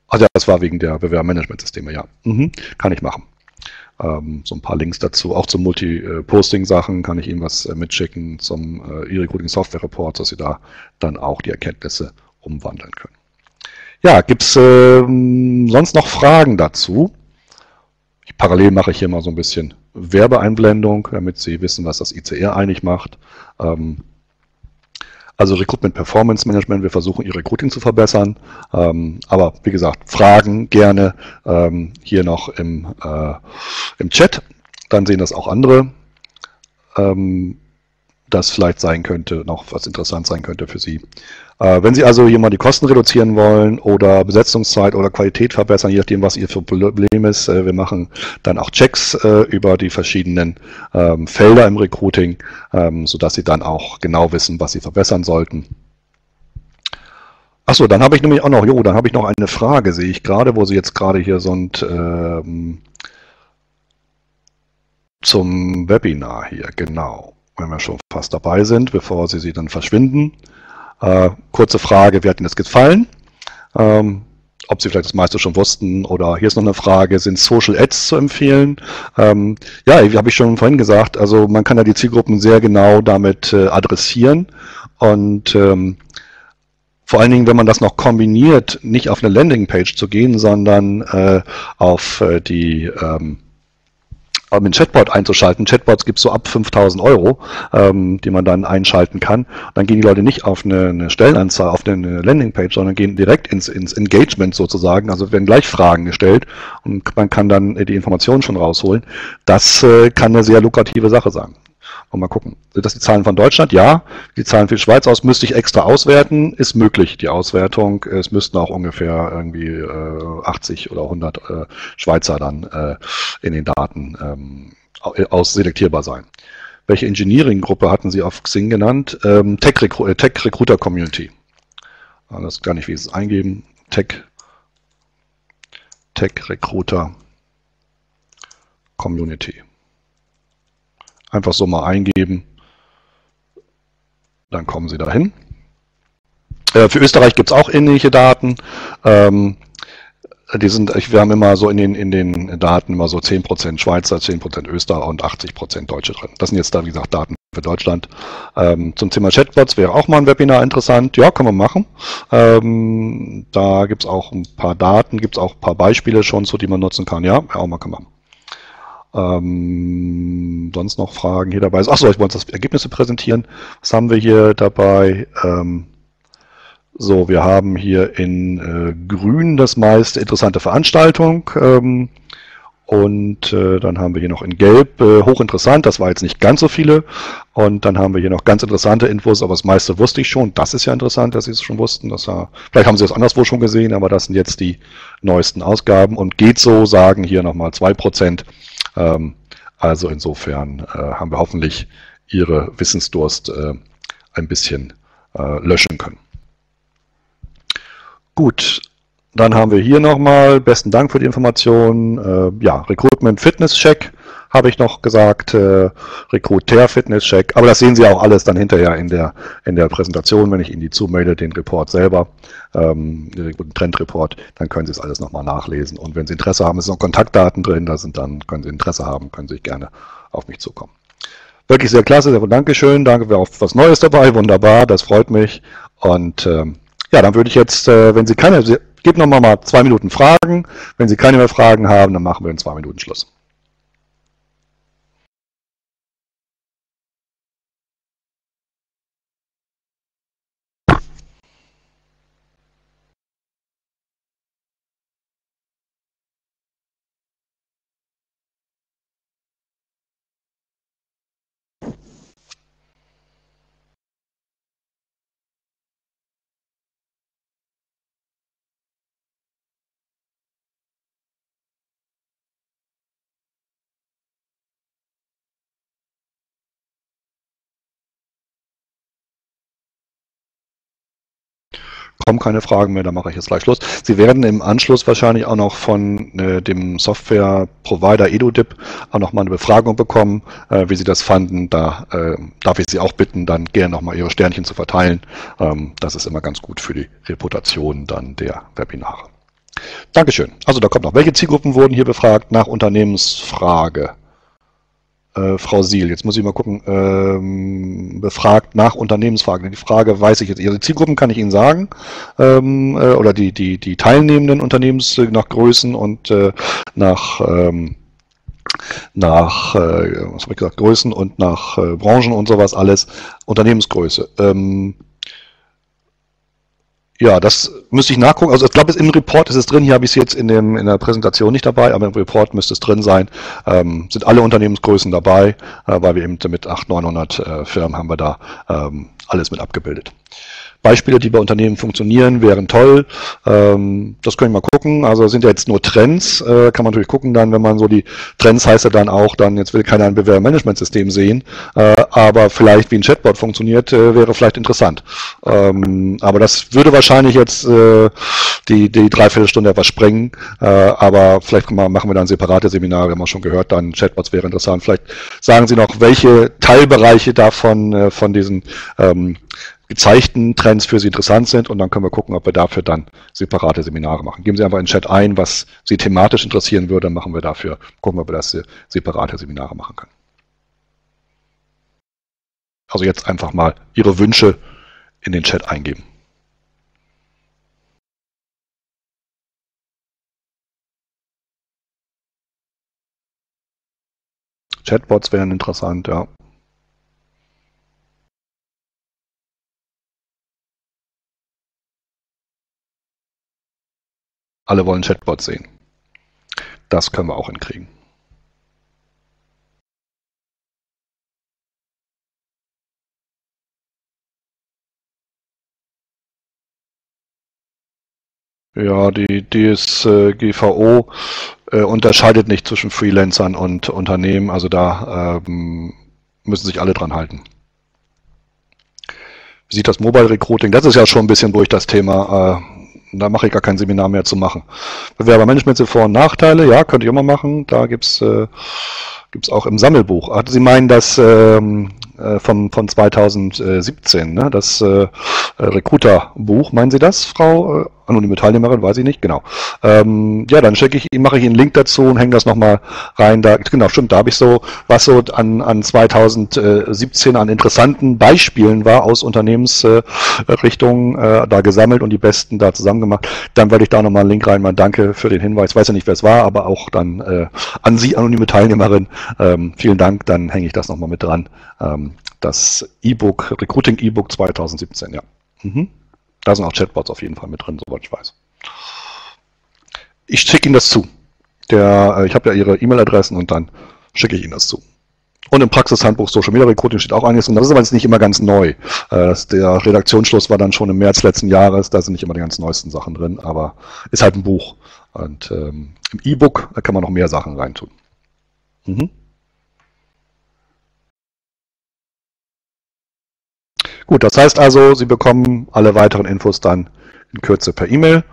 A: also das war wegen der Bewerbermanagementsysteme, ja. Mhm, kann ich machen. Ähm, so ein paar Links dazu, auch zu Multi-Posting-Sachen kann ich Ihnen was äh, mitschicken, zum äh, E-Recruiting Software Report, dass Sie da dann auch die Erkenntnisse umwandeln können. Ja, gibt es äh, sonst noch Fragen dazu? Parallel mache ich hier mal so ein bisschen Werbeeinblendung, damit Sie wissen, was das ICR eigentlich macht. Ähm, also Recruitment Performance Management, wir versuchen Ihr Recruiting zu verbessern. Ähm, aber wie gesagt, Fragen gerne ähm, hier noch im, äh, im Chat. Dann sehen das auch andere. Ähm, das vielleicht sein könnte, noch was interessant sein könnte für Sie. Äh, wenn Sie also hier mal die Kosten reduzieren wollen oder Besetzungszeit oder Qualität verbessern, je nachdem, was Ihr Problem ist, äh, wir machen dann auch Checks äh, über die verschiedenen ähm, Felder im Recruiting, ähm, sodass Sie dann auch genau wissen, was Sie verbessern sollten. Achso, dann habe ich nämlich auch noch, jo, dann habe ich noch eine Frage, sehe ich gerade, wo Sie jetzt gerade hier sind ähm, zum Webinar hier, genau wenn wir schon fast dabei sind, bevor Sie sie dann verschwinden. Äh, kurze Frage, wie hat Ihnen das gefallen? Ähm, ob Sie vielleicht das meiste schon wussten oder hier ist noch eine Frage, sind Social Ads zu empfehlen? Ähm, ja, wie habe ich schon vorhin gesagt, also man kann ja die Zielgruppen sehr genau damit äh, adressieren und ähm, vor allen Dingen, wenn man das noch kombiniert, nicht auf eine Landingpage zu gehen, sondern äh, auf äh, die ähm, um einen Chatbot einzuschalten. Chatbots gibt es so ab 5000 Euro, ähm, die man dann einschalten kann. Dann gehen die Leute nicht auf eine, eine Stellenanzahl, auf eine Landingpage, sondern gehen direkt ins, ins Engagement sozusagen. Also werden gleich Fragen gestellt und man kann dann die Informationen schon rausholen. Das äh, kann eine sehr lukrative Sache sein. Und mal gucken. Sind das die Zahlen von Deutschland? Ja. Die Zahlen für die Schweiz aus müsste ich extra auswerten. Ist möglich, die Auswertung. Es müssten auch ungefähr irgendwie äh, 80 oder 100 äh, Schweizer dann äh, in den Daten ähm, ausselektierbar sein. Welche Engineering-Gruppe hatten Sie auf Xing genannt? Ähm, Tech, Recru äh, Tech Recruiter Community. Das gar nicht, wie Sie es eingeben. Tech, Tech Recruiter Community. Einfach so mal eingeben. Dann kommen Sie dahin. Äh, für Österreich gibt es auch ähnliche Daten. Ähm, die sind, wir haben immer so in den, in den Daten immer so 10% Schweizer, 10% Österreich und 80% Deutsche drin. Das sind jetzt da, wie gesagt, Daten für Deutschland. Ähm, zum Thema Chatbots wäre auch mal ein Webinar interessant. Ja, kann man machen. Ähm, da gibt es auch ein paar Daten, gibt es auch ein paar Beispiele schon, so die man nutzen kann. Ja, auch mal kann man. Ähm, sonst noch Fragen hier dabei? Achso, ich wollte das Ergebnisse präsentieren. Was haben wir hier dabei? Ähm, so, wir haben hier in äh, grün das meiste interessante Veranstaltung. Ähm, und äh, dann haben wir hier noch in Gelb äh, hochinteressant, das war jetzt nicht ganz so viele. Und dann haben wir hier noch ganz interessante Infos, aber das meiste wusste ich schon. Das ist ja interessant, dass Sie es schon wussten. Das war, vielleicht haben Sie es anderswo schon gesehen, aber das sind jetzt die neuesten Ausgaben. Und geht so, sagen hier nochmal zwei Prozent. Ähm, also insofern äh, haben wir hoffentlich Ihre Wissensdurst äh, ein bisschen äh, löschen können. Gut, dann haben wir hier nochmal, besten Dank für die Information, äh, ja, Recruitment Fitness Check habe ich noch gesagt, äh, Recruiter Fitness Check, aber das sehen Sie auch alles dann hinterher in der, in der Präsentation, wenn ich Ihnen die zumaile, den Report selber, ähm, den Trendreport, dann können Sie es alles nochmal nachlesen. Und wenn Sie Interesse haben, es sind noch Kontaktdaten drin, da sind dann, können Sie Interesse haben, können Sie gerne auf mich zukommen. Wirklich sehr klasse, sehr Dankeschön, danke für was Neues dabei, wunderbar, das freut mich. Und ähm, ja, dann würde ich jetzt, äh, wenn Sie keine gebe nochmal mal zwei Minuten Fragen. Wenn Sie keine mehr Fragen haben, dann machen wir in zwei Minuten Schluss. Kommen keine Fragen mehr, dann mache ich jetzt gleich Schluss. Sie werden im Anschluss wahrscheinlich auch noch von äh, dem Software-Provider EduDip auch noch mal eine Befragung bekommen, äh, wie Sie das fanden. Da äh, darf ich Sie auch bitten, dann gerne noch mal Ihre Sternchen zu verteilen. Ähm, das ist immer ganz gut für die Reputation dann der Webinare. Dankeschön. Also da kommt noch, welche Zielgruppen wurden hier befragt nach Unternehmensfrage? Äh, Frau Siel, jetzt muss ich mal gucken, ähm, befragt nach Unternehmensfragen. Die Frage weiß ich jetzt. Ihre Zielgruppen kann ich Ihnen sagen, ähm, äh, oder die, die, die teilnehmenden Unternehmens nach Größen und äh, nach, ähm, nach äh, was habe ich gesagt, Größen und nach äh, Branchen und sowas alles, Unternehmensgröße. Ja, das müsste ich nachgucken. Also ich glaube, im Report ist es drin. Hier habe ich es jetzt in, dem, in der Präsentation nicht dabei, aber im Report müsste es drin sein. Ähm, sind alle Unternehmensgrößen dabei, äh, weil wir eben mit 800, 900 äh, Firmen haben wir da ähm, alles mit abgebildet. Beispiele, die bei Unternehmen funktionieren, wären toll. Ähm, das können wir mal gucken. Also sind ja jetzt nur Trends. Äh, kann man natürlich gucken dann, wenn man so die Trends heißt dann auch, dann jetzt will keiner ein Bewerbermanagementsystem sehen, äh, aber vielleicht wie ein Chatbot funktioniert, äh, wäre vielleicht interessant. Ähm, aber das würde wahrscheinlich jetzt äh, die, die Dreiviertelstunde etwas sprengen. Äh, aber vielleicht machen wir dann separate Seminare, haben wir schon gehört, dann Chatbots wäre interessant. Vielleicht sagen Sie noch, welche Teilbereiche davon äh, von diesen ähm, gezeigten Trends für Sie interessant sind und dann können wir gucken, ob wir dafür dann separate Seminare machen. Geben Sie einfach in den Chat ein, was Sie thematisch interessieren würde, dann machen wir dafür, gucken, ob wir das separate Seminare machen können. Also jetzt einfach mal Ihre Wünsche in den Chat eingeben. Chatbots wären interessant, ja. Alle wollen Chatbots sehen. Das können wir auch hinkriegen. Ja, die DSGVO äh, unterscheidet nicht zwischen Freelancern und Unternehmen, also da ähm, müssen sich alle dran halten. Wie sieht das Mobile Recruiting? Das ist ja schon ein bisschen durch das Thema. Äh, da mache ich gar kein Seminar mehr zu machen. Bewerbermanagement sind Vor- und Nachteile, ja, könnte ich immer machen. Da gibt's äh, gibt's auch im Sammelbuch. Sie meinen das ähm, äh, von, von 2017, ne? das äh, Recruiter-Buch. Meinen Sie das, Frau äh, anonyme Teilnehmerin, weiß ich nicht, genau. Ähm, ja, dann schicke ich, mache ich Ihnen einen Link dazu und hänge das nochmal rein. Da, genau, stimmt, da habe ich so, was so an, an 2017 an interessanten Beispielen war aus Unternehmensrichtungen äh, äh, da gesammelt und die besten da zusammen gemacht. Dann werde ich da nochmal einen Link rein. Mal danke für den Hinweis. Weiß ja nicht, wer es war, aber auch dann äh, an Sie, anonyme Teilnehmerin. Ähm, vielen Dank, dann hänge ich das nochmal mit dran. Ähm, das E-Book, Recruiting E-Book 2017, ja. Mhm. Da sind auch Chatbots auf jeden Fall mit drin, soweit ich weiß. Ich schicke Ihnen das zu. Der, äh, ich habe ja Ihre E-Mail-Adressen und dann schicke ich Ihnen das zu. Und im Praxishandbuch Social Media Recruiting steht auch einiges und das ist aber jetzt nicht immer ganz neu. Äh, der Redaktionsschluss war dann schon im März letzten Jahres, da sind nicht immer die ganz neuesten Sachen drin, aber ist halt ein Buch. Und ähm, im E-Book kann man noch mehr Sachen reintun. Mhm. Gut, das heißt also, Sie bekommen alle weiteren Infos dann in Kürze per E-Mail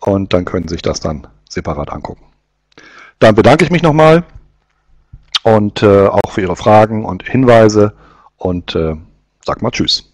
A: und dann können Sie sich das dann separat angucken. Dann bedanke ich mich nochmal und äh, auch für Ihre Fragen und Hinweise und äh, sag mal Tschüss.